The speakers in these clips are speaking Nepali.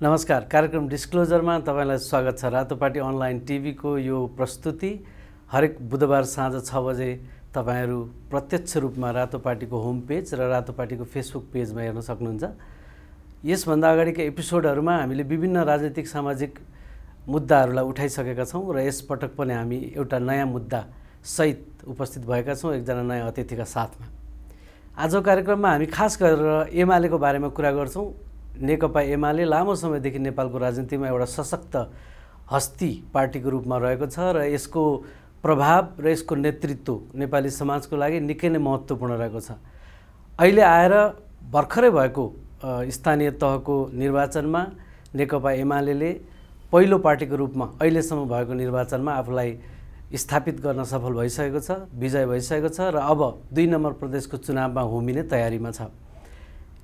नमस्कार कार्यक्रम डिस्क्लोजरमा तपाईँलाई स्वागत छ। रातोपाटी अनलाइन टिभीको यो प्रस्तुति हरेक बुधबार साँझ छ बजे तपाईँहरू प्रत्यक्ष रूपमा रातोपाटीको होम पेज र रातोपाटीको फेसबुक पेजमा हेर्न सक्नुहुन्छ। यसभन्दा अगाडिका एपिसोडहरूमा हामीले विभिन्न राजनीतिक सामाजिक मुद्दाहरूलाई उठाइसकेका छौँ र यसपटक पनि हामी एउटा नयाँ मुद्दा सहित उपस्थित भएका छौँ एकजना नयाँ अतिथिका साथमा। आजको कार्यक्रममा हामी खास गरेर एमालेको बारेमा कुरा गर्छौँ। नेकपा एमाले लामो समयदेखि नेपालको राजनीतिमा एउटा सशक्त हस्ती पार्टीको रूपमा रहेको छ र यसको प्रभाव र यसको नेतृत्व नेपाली समाजको लागि निकै नै महत्त्वपूर्ण रहेको छ। अहिले आएर भर्खरै भएको स्थानीय तहको निर्वाचनमा नेकपा एमाले पहिलो पार्टीको रूपमा अहिलेसम्म भएको निर्वाचनमा आफूलाई स्थापित गर्न सफल भइसकेको छ विजय भइसकेको छ र अब दुई नम्बर प्रदेशको चुनावमा होमिने तयारीमा छ।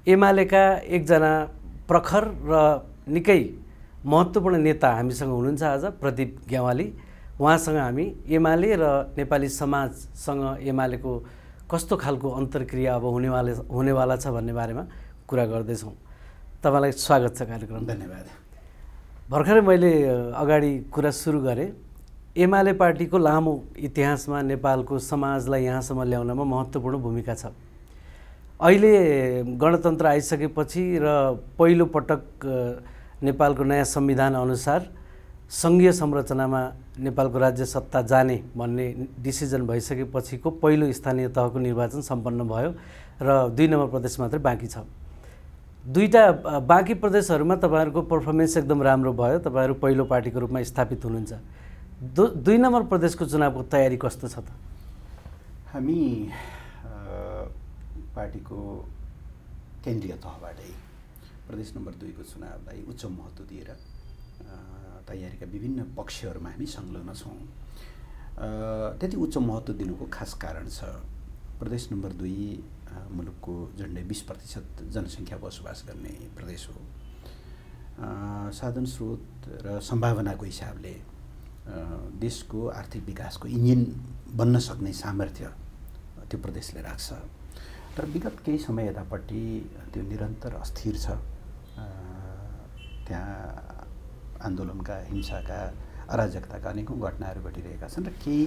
एमालेका एकजना प्रखर र निकै महत्त्वपूर्ण नेता हामीसँग हुनुहुन्छ आज प्रदीप ग्यावाली। उहाँसँग हामी एमाले र नेपाली समाजसँग एमालेको कस्तो खालको अन्तर्क्रिया अब हुनेवाला हुनेवाला छ भन्ने बारेमा कुरा गर्दैछौँ। तपाईँलाई स्वागत छ कार्यक्रम धन्यवाद। भर्खरै मैले अगाडि कुरा सुरु गरेँ। एमाले पार्टीको लामो इतिहासमा नेपालको समाजलाई यहाँसम्म ल्याउनमा महत्त्वपूर्ण भूमिका छ। अहिले गणतन्त्र आइसकेपछि र पहिलो पटक नेपालको नयाँ संविधान अनुसार सङ्घीय संरचनामा नेपालको राज्य सत्ता जाने भन्ने डिसिजन भइसकेपछिको पहिलो स्थानीय तहको निर्वाचन सम्पन्न भयो र दुई नम्बर प्रदेश मात्रै बाँकी छ। दुईवटा बाँकी प्रदेशहरूमा तपाईँहरूको पर्फर्मेन्स एकदम राम्रो भयो तपाईँहरू पहिलो पार्टीको रूपमा स्थापित हुनुहुन्छ। दु दुई नम्बर प्रदेशको चुनावको तयारी कस्तो छ त? हामी पार्टीको केन्द्रीय तहबाटै प्रदेश नम्बर दुईको चुनावलाई उच्च महत्त्व दिएर तयारीका विभिन्न पक्षहरूमा हामी संलग्न छौँ। त्यति उच्च महत्त्व दिनुको खास कारण छ प्रदेश नम्बर दुई मुलुकको झन्डै बिस प्रतिशत जनसङ्ख्या बसोबास गर्ने प्रदेश हो। साधन स्रोत र सम्भावनाको हिसाबले देशको आर्थिक विकासको इन्जिन बन्न सक्ने सामर्थ्य त्यो प्रदेशले राख्छ। तर विगत केही समय यतापट्टि त्यो निरन्तर अस्थिर छ। त्यहाँ आन्दोलनका हिंसाका अराजकताका अनेकौँ घटनाहरू घटिरहेका छन् र केही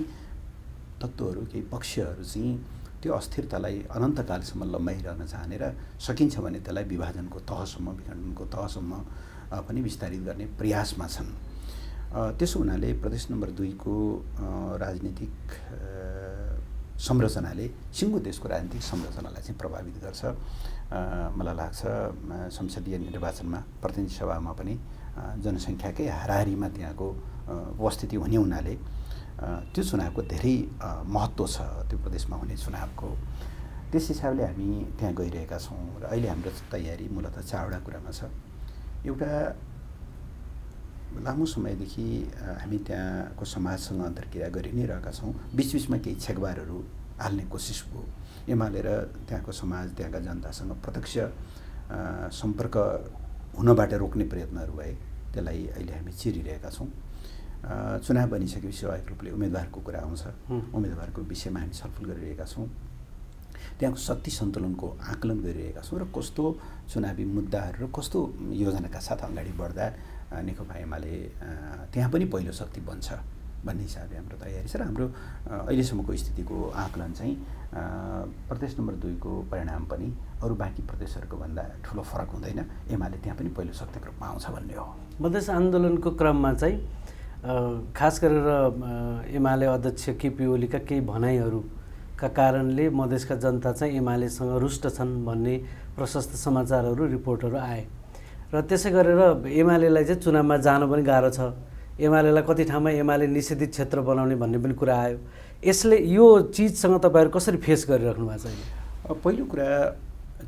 तत्त्वहरू केही पक्षहरू चाहिँ त्यो अस्थिरतालाई अनन्तकालसम्म लम्बाइरहन चाहने र सकिन्छ भने त्यसलाई विभाजनको तहसम्म विखण्डनको तहसम्म पनि विस्तारित गर्ने प्रयासमा छन्। त्यसो हुनाले प्रदेश नम्बर दुईको राजनीतिक संरचनाले सिङ्गो देशको राजनीतिक संरचनालाई चाहिँ प्रभावित गर्छ। मलाई लाग्छ संसदीय निर्वाचनमा प्रतिनिधि सभामा पनि जनसङ्ख्याकै हाराहारीमा त्यहाँको उपस्थिति हुने हुनाले त्यो चुनावको धेरै महत्त्व छ त्यो प्रदेशमा हुने चुनावको। त्यस हिसाबले हामी त्यहाँ गइरहेका छौँ र अहिले हाम्रो तयारी मूलत चारवटा कुरामा छ। एउटा लामो समयदेखि हामी त्यहाँको समाजसँग अन्तर्क्रिया गरि नै रहेका छौँ। बिचबिचमा केही छेकबारहरू हाल्ने कोसिस भयो। एमाले र त्यहाँको समाज त्यहाँका जनतासँग प्रत्यक्ष सम्पर्क हुनबाट रोक्ने प्रयत्नहरू भए त्यसलाई अहिले हामी चिरिरहेका छौँ। चुनाव बनिसकेपछि स्वाभाविक रूपले उम्मेदवारको कुरा आउँछ। उम्मेदवारको विषयमा हामी छलफल गरिरहेका छौँ। त्यहाँको शक्ति सन्तुलनको आकलन गरिरहेका छौँ र कस्तो चुनावी मुद्दाहरू र कस्तो योजनाका साथ अगाडि बढ्दा नेकपा एमाले त्यहाँ पनि पहिलो शक्ति बन्छ भन्ने हिसाबले हाम्रो तयारी छ र हाम्रो अहिलेसम्मको स्थितिको आकलन चाहिँ प्रदेश नम्बर दुईको परिणाम पनि अरू बाँकी प्रदेशहरूको भन्दा ठुलो फरक हुँदैन। एमाले त्यहाँ पनि पहिलो शक्तिको रूपमा आउँछ भन्ने हो। मधेस आन्दोलनको क्रममा चाहिँ खास गरेर एमाले अध्यक्ष केपी ओलीका केही भनाइहरूका कारणले मधेसका जनता चाहिँ एमालेसँग रुष्ट छन् भन्ने प्रशस्त समाचारहरू रिपोर्टहरू आए। र त्यसै गरेर एमालेलाई चाहिँ चुनावमा जानु पनि गाह्रो छ। एमालेलाई कति ठाउँमा एमाले निषेधित क्षेत्र बनाउने भन्ने पनि कुरा आयो। यसले यो चिजसँग तपाईँहरू कसरी फेस गरिराख्नु भएको छ पहिलो कुरा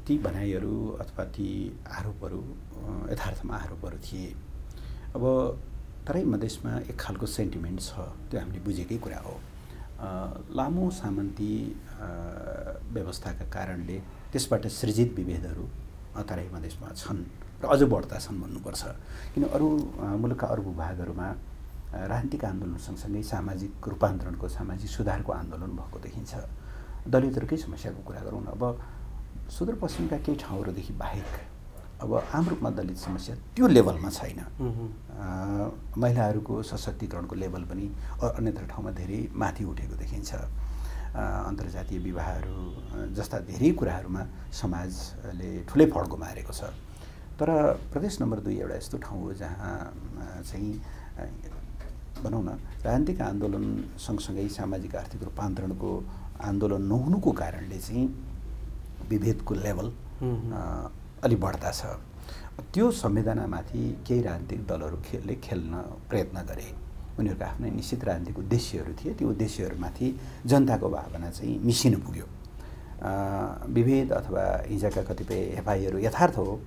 ती भनाइहरू अथवा ती आरोपहरू यथार्थमा आरोपहरू थिए। अब तराई मधेसमा एक खालको सेन्टिमेन्ट छ त्यो हामीले बुझेकै कुरा हो। लामो सामन्ती व्यवस्थाका कारणले त्यसबाट सृजित विभेदहरू तराई मधेसमा छन्। र अझ बढ्ता छन् भन्नुपर्छ। किन अरू मुलुकका अरू भूभागहरूमा राजनीतिक आन्दोलन सँगसँगै सामाजिक रूपान्तरणको सामाजिक सुधारको आन्दोलन भएको देखिन्छ। दलितहरूकै समस्याको कुरा गरौँ न अब सुदूरपश्चिमका केही ठाउँहरूदेखि बाहेक अब आम रूपमा दलित समस्या त्यो लेभलमा छैन। महिलाहरूको सशक्तिकरणको लेभल पनि अन्यत्र ठाउँमा धेरै माथि उठेको देखिन्छ। अन्तर्जातीय विवाहहरू जस्ता धेरै कुराहरूमा समाजले ठुलै फड्को मारेको छ। तर प्रदेश नम्बर दुई एउटा यस्तो ठाउँ हो जहाँ चाहिँ भनौँ न राजनीतिक आन्दोलन सँगसँगै सामाजिक आर्थिक रूपान्तरणको आन्दोलन नहुनुको कारणले चाहिँ विभेदको लेभल अलि बढ्ता छ। त्यो संवेदनामाथि केही राजनीतिक दलहरू खेलले खेल्न प्रयत्न गरे। उनीहरूको आफ्नै निश्चित राजनीतिक उद्देश्यहरू थिए। त्यो उद्देश्यहरूमाथि जनताको भावना चाहिँ मिसिन पुग्यो। विभेद अथवा हिजोका कतिपय एफआईहरू यथार्थ हो।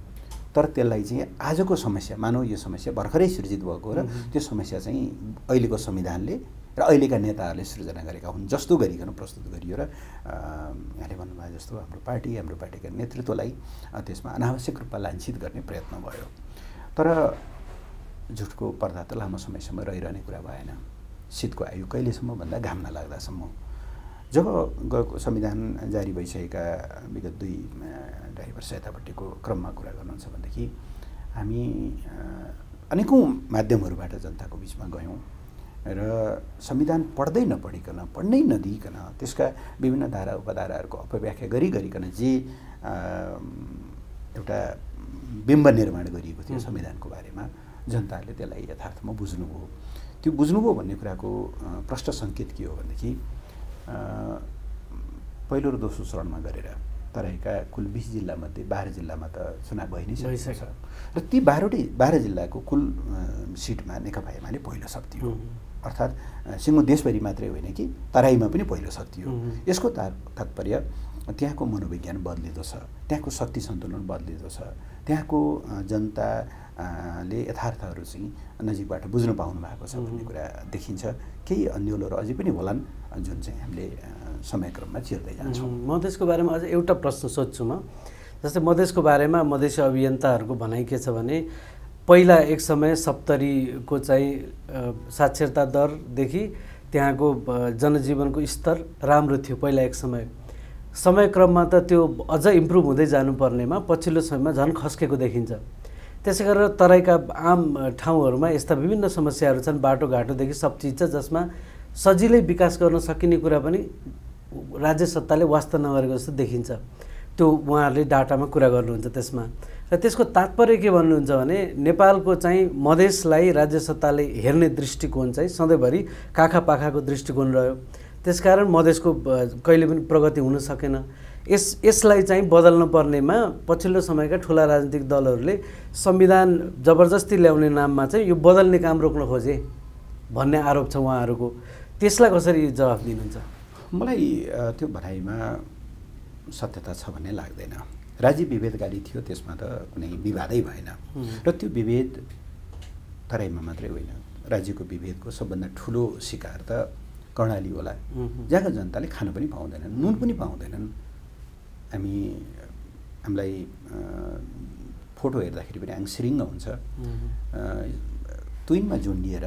तर त्यसलाई चाहिँ आजको समस्या मानव यो समस्या भर्खरै सृजित भएको हो र त्यो समस्या चाहिँ अहिलेको संविधानले र अहिलेका नेताहरूले सृजना गरेका हुन् जस्तो गरिकन प्रस्तुत गरियो र यहाँले भन्नुभयो जस्तो हाम्रो पार्टी हाम्रो पार्टीका नेतृत्वलाई त्यसमा अनावश्यक रूपमा लान्छित गर्ने प्रयत्न भयो। तर झुटको पर्दा त लामो समयसम्म रहिरहने कुरा भएन। शीतको आयु कहिलेसम्म भन्दा घाम नलाग्दासम्म जब गएको संविधान जारी भइसकेका विगत दुई अ, ढाई वर्ष यतापट्टिको क्रममा कुरा गर्नुहुन्छ भनेदेखि हामी अनेकौँ माध्यमहरूबाट जनताको बिचमा गयौँ र संविधान पढ्दै नपढिकन पढ्नै नदिइकन त्यसका विभिन्न धारा उपधाराहरूको अपव्याख्या गरी गरिकन जे एउटा बिम्ब निर्माण गरिएको थियो। संविधानको बारेमा जनताहरूले त्यसलाई यथार्थमा बुझ्नुभयो त्यो बुझ्नुभयो भन्ने कुराको प्रष्ट सङ्केत के हो भनेदेखि पहिलो र दोस्रो चरणमा गरेर तराईका कुल बिस जिल्लामध्ये बाह्र जिल्लामा त चुनाव भइ नै सकेको भइसक्यो। छ र ती बाह्रवटै बाह्र जिल्लाको कुल सिटमा नेकपा एमाले पहिलो सक्रिय हो। अर्थात् सिङ्गो देशभरि मात्रै होइन कि तराईमा पनि पहिलो शक्ति हो। यसको ता तात्पर्य त्यहाँको मनोविज्ञान बदलिँदो छ त्यहाँको शक्ति सन्तुलन बदलिँदो छ त्यहाँको जनता ले यथार्थहरू चाहिँ नजिकबाट बुझ्न पाउनु भएको छ भन्ने। कुरा देखिन्छ केही अन्यलहरू अझै पनि होलान् जुन चाहिँ हामीले समयक्रममा चिर्दै जान्छौँ। मधेसको बारेमा अझ एउटा प्रश्न सोध्छु म। जस्तै मधेसको बारेमा मधेसी अभियन्ताहरूको भनाइ के छ भने पहिला एक समय सप्तरीको चाहिँ साक्षरता दरदेखि त्यहाँको जनजीवनको स्तर राम्रो थियो पहिला एक समय। समयक्रममा त त्यो अझ इम्प्रुभ हुँदै जानुपर्नेमा पछिल्लो समयमा झन् खस्केको देखिन्छ। त्यसै गरेर तराईका आम ठाउँहरूमा यस्ता विभिन्न समस्याहरू छन् बाटोघाटोदेखि सब चिज छ जसमा सजिलै विकास गर्न सकिने कुरा पनि राज्य सत्ताले वास्ता नगरेको जस्तो देखिन्छ। त्यो उहाँहरूले डाटामा कुरा गर्नुहुन्छ त्यसमा। र त्यसको तात्पर्य के भन्नुहुन्छ भने नेपालको चाहिँ मधेसलाई राज्य सत्ताले हेर्ने दृष्टिकोण चाहिँ सधैँभरि काखा पाखाको दृष्टिकोण रह्यो। त्यसकारण मधेसको कहिले पनि प्रगति हुन सकेन। यस यसलाई चाहिँ बदल्न पर्नेमा पछिल्लो समयका ठुला राजनीतिक दलहरूले संविधान जबरजस्ती ल्याउने नाममा चाहिँ यो बदल्ने काम रोक्न खोजे भन्ने आरोप छ उहाँहरूको। त्यसलाई कसरी जवाफ दिनुहुन्छ? मलाई त्यो भनाइमा सत्यता छ भन्ने लाग्दैन। राज्य विभेदकारी थियो त्यसमा त कुनै विवादै भएन। र त्यो विभेद तराईमा मात्रै होइन। राज्यको विभेदको सबभन्दा ठुलो शिकार त कर्णाली होला। जहाँका जनताले खान पनि पाउँदैनन् नुन पनि पाउँदैनन्। हामी हामीलाई फोटो हेर्दाखेरि पनि आङ सिरिङ्ग हुन्छ तुइनमा झुन्डिएर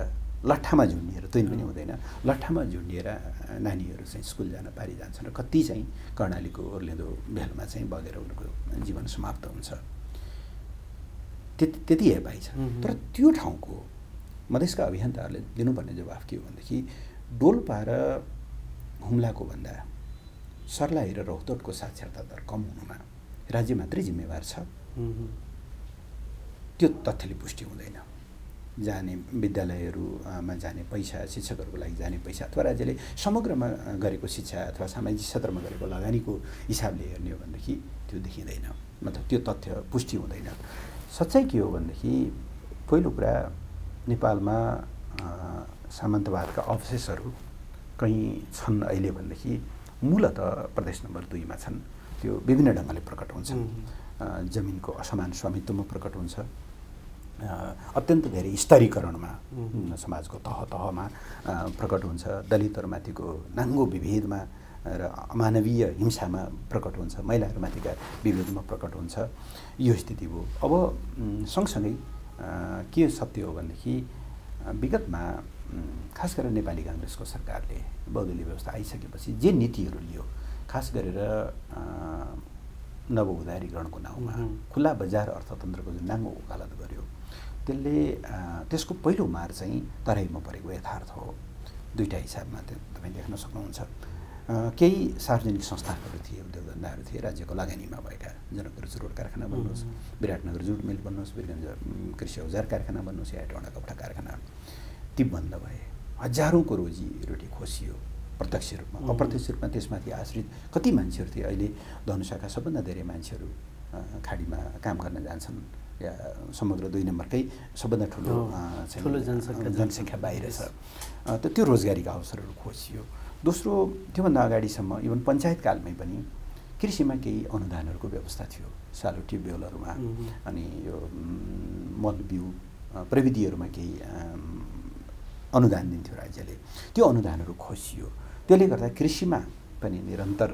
लट्ठामा झुन्डिएर तुइन पनि हुँदैन। लट्ठामा झुन्डिएर नानीहरू चाहिँ स्कुल जान पारि जान्छन् र कति चाहिँ कर्णालीको ओर्लिँदो भेलमा चाहिँ बगेर उनीहरूको जीवन समाप्त हुन्छ त्यति त्यति हेपाइ छ। तर त्यो ठाउँको मधेसका अभियन्ताहरूले दिनुपर्ने जवाफ के हो भनेदेखि डोल्पा र हुम्लाको भन्दा सर्लाही र रौतहटको साक्षरता दर कम हुनुमा राज्य मात्रै जिम्मेवार छ। त्यो तथ्यले पुष्टि हुँदैन जाने विद्यालयहरूमा जाने पैसा शिक्षकहरूको लागि जाने पैसा अथवा राज्यले समग्रमा गरेको शिक्षा अथवा सामाजिक क्षेत्रमा गरेको लगानीको हिसाबले हेर्ने हो भनेदेखि त्यो देखिँदैन। मतलब त्यो तथ्य पुष्टि हुँदैन। सच्चाइ के हो भनेदेखि पहिलो कुरा नेपालमा सामन्तवादका अवशेषहरू कहीँ छन् अहिले भनेदेखि मूलत प्रदेश नम्बर दुईमा छन्। त्यो विभिन्न ढङ्गले प्रकट हुन्छन्। जमिनको असमान स्वामित्वमा प्रकट हुन्छ। अत्यन्त धेरै स्तरीकरणमा। समाजको तह तहमा प्रकट हुन्छ दलितहरूमाथिको नाङ्गो विभेदमा र अमानवीय हिंसामा प्रकट हुन्छ महिलाहरूमाथिका विभेदमा प्रकट हुन्छ यो स्थिति हो अब सँगसँगै के सत्य हो भनेदेखि विगतमा खास गरेर नेपाली काङ्ग्रेसको सरकारले बहुदलीय व्यवस्था आइसकेपछि जे नीतिहरू लियो खास गरेर नव उदारीकरणको नाउँमा। खुला बजार अर्थतन्त्रको जुन नाङ्गो वकालत गर्यो त्यसले त्यसको पहिलो मार चाहिँ तराईमा परेको यथार्थ हो। दुईवटा हिसाबमा त्यो तपाईँ देख्न सक्नुहुन्छ। केही सार्वजनिक संस्थानहरू थिए उद्योग धन्दाहरू थिए राज्यको लगानीमा भएका जनकपुर चुरोट कारखाना भन्नुहोस् विराटनगर जुट मिल भन्नुहोस् वीरगञ्ज कृषि औजार कारखाना भन्नुहोस् या हेटौँडा कपडा कारखाना। ती बन्द भए। हजारौँको रोजी रोटी खोसियो। प्रत्यक्ष रूपमा। अप्रत्यक्ष रूपमा त्यसमाथि आश्रित कति मान्छेहरू थिए? अहिले धनुषाका सबभन्दा धेरै मान्छेहरू खाडीमा काम गर्न जान्छन्। समग्र दुई नम्बरकै सबभन्दा ठुलो ठुलो जनसङ्ख्या जनसङ्ख्या बाहिर छ। त त्यो रोजगारीका अवसरहरू खोजियो। दोस्रो त्योभन्दा अगाडिसम्म इभन पञ्चायतकालमै पनि कृषिमा केही अनुदानहरूको व्यवस्था थियो। सालो ट्युबवेलहरूमा। अनि यो मल बिउ प्रविधिहरूमा केही अनुदान दिन्थ्यो राज्यले। त्यो अनुदानहरू खोसियो त्यसले गर्दा कृषिमा पनि निरन्तर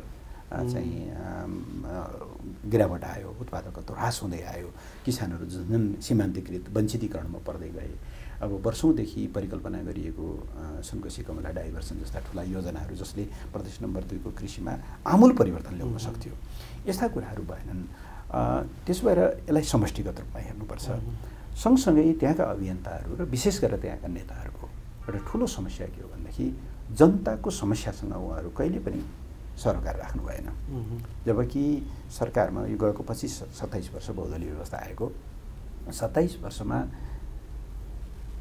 चाहिँ गिरावट आयो उत्पादकत्व ह्रास हुँदै आयो किसानहरू जुन सीमान्तकृत वञ्चितीकरणमा पर्दै गए। अब वर्षौँदेखि परिकल्पना गरिएको सुनकोशी कमला डाइभर्सन जस्ता ठुला योजनाहरू जसले प्रदेश नम्बर दुईको कृषिमा आमूल परिवर्तन ल्याउन। सक्थ्यो। यस्ता कुराहरू भएनन्। त्यसो भएर यसलाई समष्टिगत रूपमा हेर्नुपर्छ। सँगसँगै त्यहाँका अभियन्ताहरू र विशेष गरेर त्यहाँका नेताहरूको एउटा ठुलो समस्या के हो भनेदेखि जनताको समस्यासँग उहाँहरू कहिले पनि सरोकार राख्नु भएन। जबकि सरकारमा यो गएको पच्चिस सत्ताइस वर्ष बहुदलीय व्यवस्था आएको। सत्ताइस वर्षमा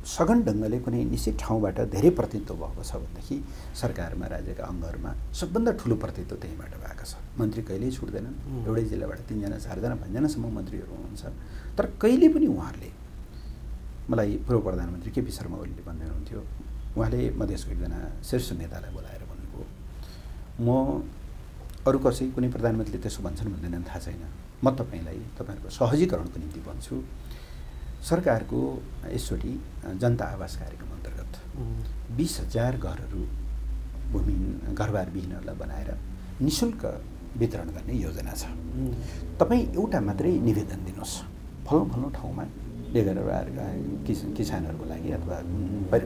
सघन ढङ्गले कुनै निश्चित ठाउँबाट धेरै प्रतिनिधित्व भएको छ भनेदेखि सरकारमा राज्यका अङ्गहरूमा सबभन्दा ठुलो प्रतिनिधित्व त्यहीँबाट भएको छ। मन्त्री कहिल्यै छुट्दैनन्. एउटै जिल्लाबाट तिनजना चारजना पाँचजनासम्म मन्त्रीहरू हुनुहुन्छ। तर कहिले पनि उहाँहरूले मलाई पूर्व प्रधानमन्त्री केपी शर्मा ओलीले भन्दै हुनुहुन्थ्यो उहाँले मधेसको एकजना शीर्ष नेतालाई बोलाएर म अरू कसै कुनै प्रधानमन्त्रीले त्यसो भन्छन् भन्दैनन् थाहा छैन। म तपाईँलाई तपाईँहरूको सहजीकरणको निम्ति भन्छु। सरकारको यसचोटि जनता आवास कार्यक्रम अन्तर्गत। बिस हजार घरहरू भूमिहीन घरबार विहीनहरूलाई बनाएर नि शुल्क वितरण गर्ने योजना छ। तपाईँ एउटा मात्रै निवेदन दिनुहोस्। फल्लो फल्लो ठाउँमा बेघरबार किस किसानहरूको लागि अथवा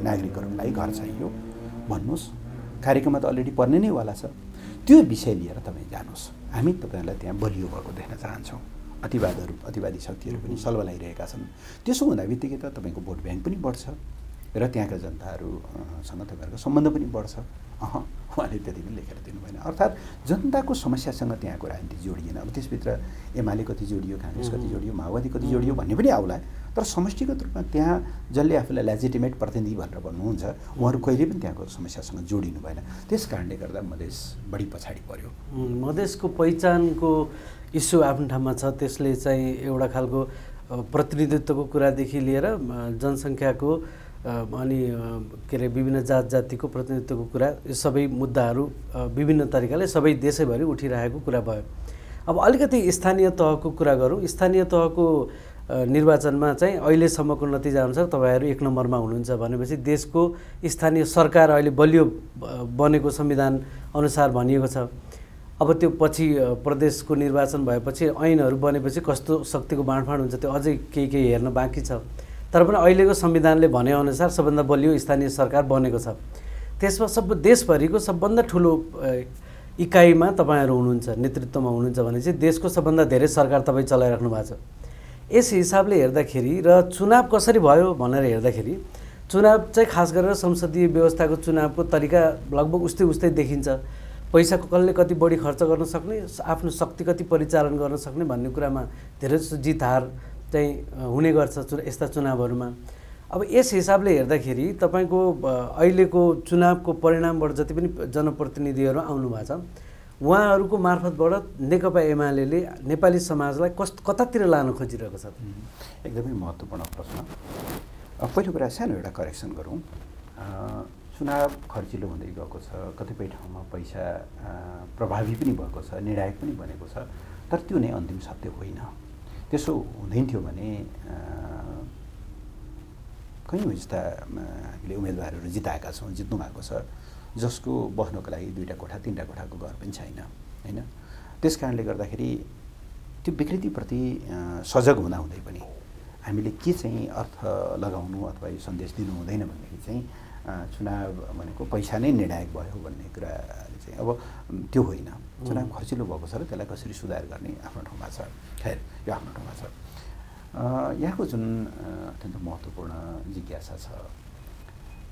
नागरिकहरूको लागि घर चाहियो। भन्नुहोस्। कार्यक्रममा त अलरेडी पर्ने नै वाला छ। त्यो विषय लिएर तपाईँ जानुहोस्। हामी तपाईँहरूलाई त्यहाँ बलियो भएको देख्न चाहन्छौँ। अतिवादहरू अतिवादी शक्तिहरू पनि सलबलाइरहेका छन्। त्यसो हुँदा बित्तिकै त तपाईँको भोट ब्याङ्क पनि बढ्छ र त्यहाँका जनताहरूसँग तपाईँहरूको सम्बन्ध पनि बढ्छ। अह उहाँले त्यति पनि लेखेर दिनु भएन अर्थात् जनताको समस्यासँग त्यहाँको राजनीति जोडिएन। अब त्यसभित्र एमाले कति जोडियो काङ्ग्रेस कति जोडियो माओवादी कति जोडियो भन्ने पनि आउला। तर समष्टिगत रूपमा त्यहाँ जसले आफूलाई लेजिटिमेट प्रतिनिधि भनेर भन्नुहुन्छ उहाँहरू कहिले पनि त्यहाँको समस्यासँग जोडिनु भएन। त्यस कारणले गर्दा मधेस बढी पछाडि पर्यो। मधेसको पहिचानको इस्यु आफ्नो ठाउँमा छ त्यसले चाहिँ एउटा खालको प्रतिनिधित्वको कुरादेखि लिएर जनसङ्ख्याको अनि के अरे विभिन्न जात जातिको प्रतिनिधित्वको कुरा यो सबै मुद्दाहरू विभिन्न तरिकाले सबै देशैभरि उठिरहेको कुरा भयो। अब अलिकति स्थानीय तहको कुरा गरौँ। स्थानीय तहको निर्वाचनमा चाहिँ अहिलेसम्मको नतिजा अनुसार तपाईँहरू एक नम्बरमा हुनुहुन्छ भनेपछि देशको स्थानीय सरकार अहिले बलियो बनेको संविधान अनुसार भनिएको छ। अब त्यो पछि प्रदेशको निर्वाचन भएपछि ऐनहरू बनेपछि कस्तो शक्तिको बाँडफाँड हुन्छ त्यो अझै केही केही हेर्न बाँकी छ। तर पनि अहिलेको संविधानले भनेअनुसार सबभन्दा बलियो स्थानीय सरकार बनेको छ। त्यसमा सब देशभरिको सबभन्दा ठुलो इकाइमा तपाईँहरू हुनुहुन्छ नेतृत्वमा हुनुहुन्छ भने चाहिँ देशको सबभन्दा धेरै सरकार तपाईँ चलाइराख्नु भएको छ। यस हिसाबले हेर्दाखेरि र चुनाव कसरी भयो भनेर हेर्दाखेरि चुनाव चाहिँ खास गरेर संसदीय व्यवस्थाको चुनावको तरिका लगभग उस्तै उस्तै देखिन्छ। पैसाको कसले कति बढी खर्च गर्न सक्ने आफ्नो शक्ति कति परिचालन गर्न सक्ने भन्ने कुरामा धेरै जस्तो जित हार चाहिँ हुने गर्छ चु यस्ता चुनावहरूमा। अब यस हिसाबले हेर्दाखेरि तपाईँको अहिलेको चुनावको परिणामबाट जति पनि जनप्रतिनिधिहरू आउनु भएको छ उहाँहरूको मार्फतबाट नेकपा एमाले नेपाली समाजलाई कस कतातिर लान खोजिरहेको छ एकदमै महत्त्वपूर्ण प्रश्न। पहिलो कुरा सानो एउटा करेक्सन गरौँ। चुनाव खर्चिलो हुँदै गएको छ कतिपय ठाउँमा पैसा प्रभावी पनि भएको छ निर्णायक पनि बनेको छ तर त्यो नै अन्तिम सत्य होइन। त्यसो हुँदैन थियो भने कयौँ यस्ता हामीले उम्मेदवारहरू जिताएका छौँ जित्नु भएको छ। जसको बस्नको लागि दुईवटा कोठा तिनवटा कोठाको घर पनि छैन होइन? त्यस कारणले गर्दाखेरि त्यो विकृतिप्रति सजग हुँदा हुँदै पनि हामीले के चाहिँ अर्थ लगाउनु अथवा यो सन्देश दिनु हुँदैन भनेदेखि चाहिँ चुनाव भनेको पैसा नै निर्णायक भयो भन्ने कुराले चाहिँ अब त्यो होइन। चुनाव खर्चिलो भएको छ र त्यसलाई कसरी सुधार गर्ने आफ्नो ठाउँमा छ। खैर यो आफ्नो ठाउँमा छ। यहाँको जुन अत्यन्त महत्त्वपूर्ण जिज्ञासा छ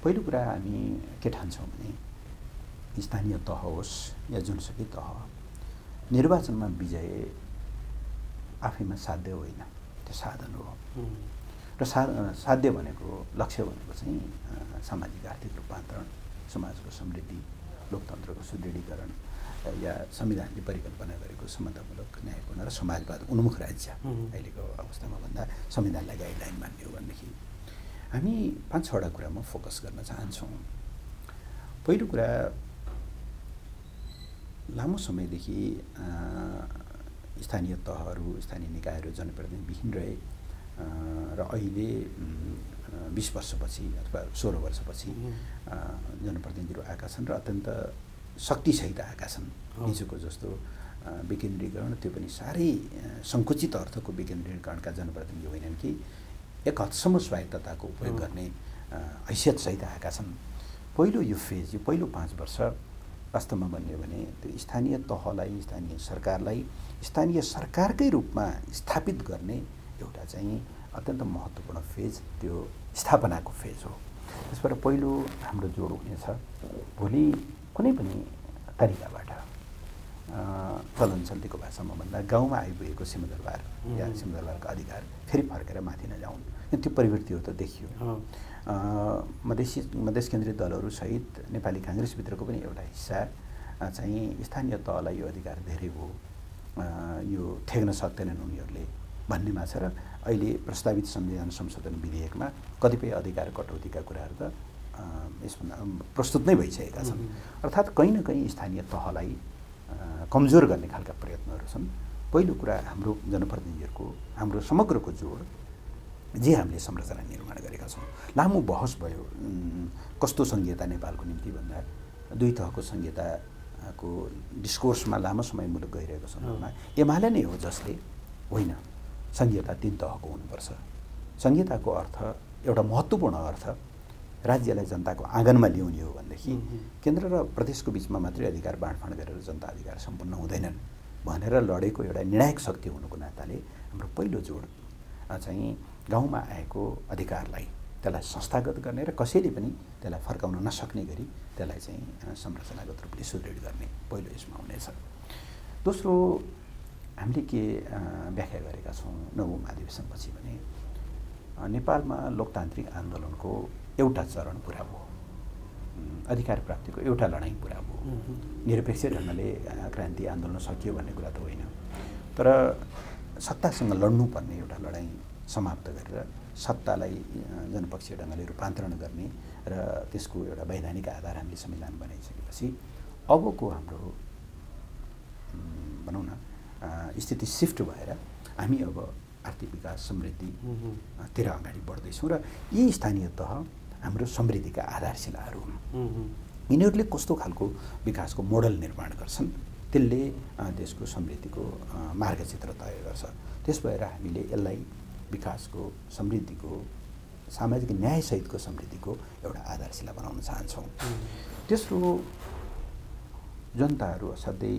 पहिलो कुरा हामी के ठान्छौँ भने स्थानीय तह होस् या जुनसुकै तह निर्वाचनमा विजय आफैमा साध्य होइन। त्यो साधन हो। र सा साध्य भनेको लक्ष्य भनेको चाहिँ सामाजिक आर्थिक रूपान्तरण समाजको समृद्धि लोकतन्त्रको सुदृढीकरण या संविधानले परिकल्पना गरेको समतामूलक न्यायपूर्ण र समाजवाद उन्मुख राज्य अहिलेको अवस्थामा भन्दा संविधानलाई गाइडलाइन मान्ने हो भनेदेखि हामी पाँच छवटा कुरामा फोकस गर्न चाहन्छौँ। पहिलो कुरा लामो समयदेखि स्थानीय तहहरू स्थानीय निकायहरू जनप्रतिनिधिविहीन रहे र अहिले बिस वर्षपछि अथवा सोह्र वर्षपछि जनप्रतिनिधिहरू आएका छन् र अत्यन्त शक्तिसहित आएका छन्। हिजोको जस्तो विकेन्द्रीकरण त्यो पनि साह्रै सङ्कुचित अर्थको विकेन्द्रीकरणका जनप्रतिनिधि होइनन् कि एक हदसम्म स्वायत्तताको उपयोग गर्ने हैसियतसहित आएका छन्। पहिलो यो फेज यो पहिलो पाँच वर्ष वास्तवमा भन्यो भने त्यो स्थानीय तहलाई स्थानीय सरकारलाई स्थानीय सरकारकै रूपमा स्थापित गर्ने एउटा चाहिँ अत्यन्त महत्त्वपूर्ण फेज त्यो स्थापनाको फेज हो। त्यसबाट पहिलो हाम्रो जोड हुनेछ भोलि कुनै पनि तरिकाबाट चलन चल्तीको भाषामा भन्दा गाउँमा आइपुगेको सिंहदरबार या सिंहदरबारको अधिकार फेरि फर्केर माथि नजाउन्। त्यो प्रवृत्तिहरू त देखियो। मधेसी मधेस केन्द्रीय दलहरूसहित नेपाली काङ्ग्रेसभित्रको पनि एउटा हिस्सा चाहिँ स्थानीय तहलाई यो अधिकार धेरै हो यो थेग्न सक्दैनन् उनीहरूले भन्नेमा छ र अहिले प्रस्तावित संविधान संशोधन विधेयकमा कतिपय अधिकार कटौतीका कुराहरू त यसभन्दा प्रस्तुत नै भइसकेका छन्। अर्थात् कहीँ न कहीँ स्थानीय तहलाई कमजोर गर्ने खालका प्रयत्नहरू छन्। पहिलो कुरा हाम्रो जनप्रतिनिधिहरूको हाम्रो समग्रको जोड जे हामीले संरचना निर्माण गरेका छौँ। लामो बहस भयो। कस्तो सङ्घीयता नेपालको निम्ति भन्दा दुई तहको सङ्घीयताको डिस्कोर्समा लामो समय मुलुक गइरहेको सन्दर्भमा एमाले नै हो जसले होइन सङ्घीयता तिन तहको हुनुपर्छ। सङ्घीयताको अर्थ एउटा महत्त्वपूर्ण अर्थ राज्यलाई जनताको आँगनमा ल्याउने हो भनेदेखि केन्द्र र प्रदेशको बिचमा मात्रै अधिकार बाँडफाँड गरेर जनता अधिकार सम्पन्न हुँदैनन् भनेर लडेको एउटा निर्णायक शक्ति हुनुको नाताले हाम्रो पहिलो जोड चाहिँ गाउँमा आएको अधिकारलाई त्यसलाई संस्थागत गर्ने र कसैले पनि त्यसलाई फर्काउन नसक्ने गरी त्यसलाई चाहिँ संरचनागत रूपले सुदृढ गर्ने पहिलो यसमा हुनेछ। दोस्रो हामीले के व्याख्या गरेका छौँ नवौँ अधिवेशनपछि भने नेपालमा लोकतान्त्रिक आन्दोलनको एउटा चरण पुरा भयो। अधिकार प्राप्तिको एउटा लडाइँ पुरा भयो। निरपेक्ष ढङ्गले क्रान्ति आन्दोलन सकियो भन्ने कुरा त होइन। तर सत्तासँग लड्नुपर्ने एउटा लडाइँ समाप्त गरेर सत्तालाई जनपक्षीय ढङ्गले रूपान्तरण गर्ने र त्यसको एउटा वैधानिक आधार हामीले संविधान बनाइसकेपछि अबको हाम्रो भनौँ न स्थिति सिफ्ट भएर हामी अब आर्थिक विकास समृद्धितिर अगाडि बढ्दैछौँ र यी स्थानीय तह हाम्रो समृद्धिका आधारशिलाहरू हुन्। यिनीहरूले कस्तो खालको विकासको मोडल निर्माण गर्छन् त्यसले देशको समृद्धिको मार्गचित्र तय गर्छ। त्यस भएर हामीले यसलाई विकासको समृद्धिको सामाजिक न्यायसहितको समृद्धिको एउटा आधारशिला बनाउन चाहन्छौँ। तेस्रो जनताहरू असाध्यै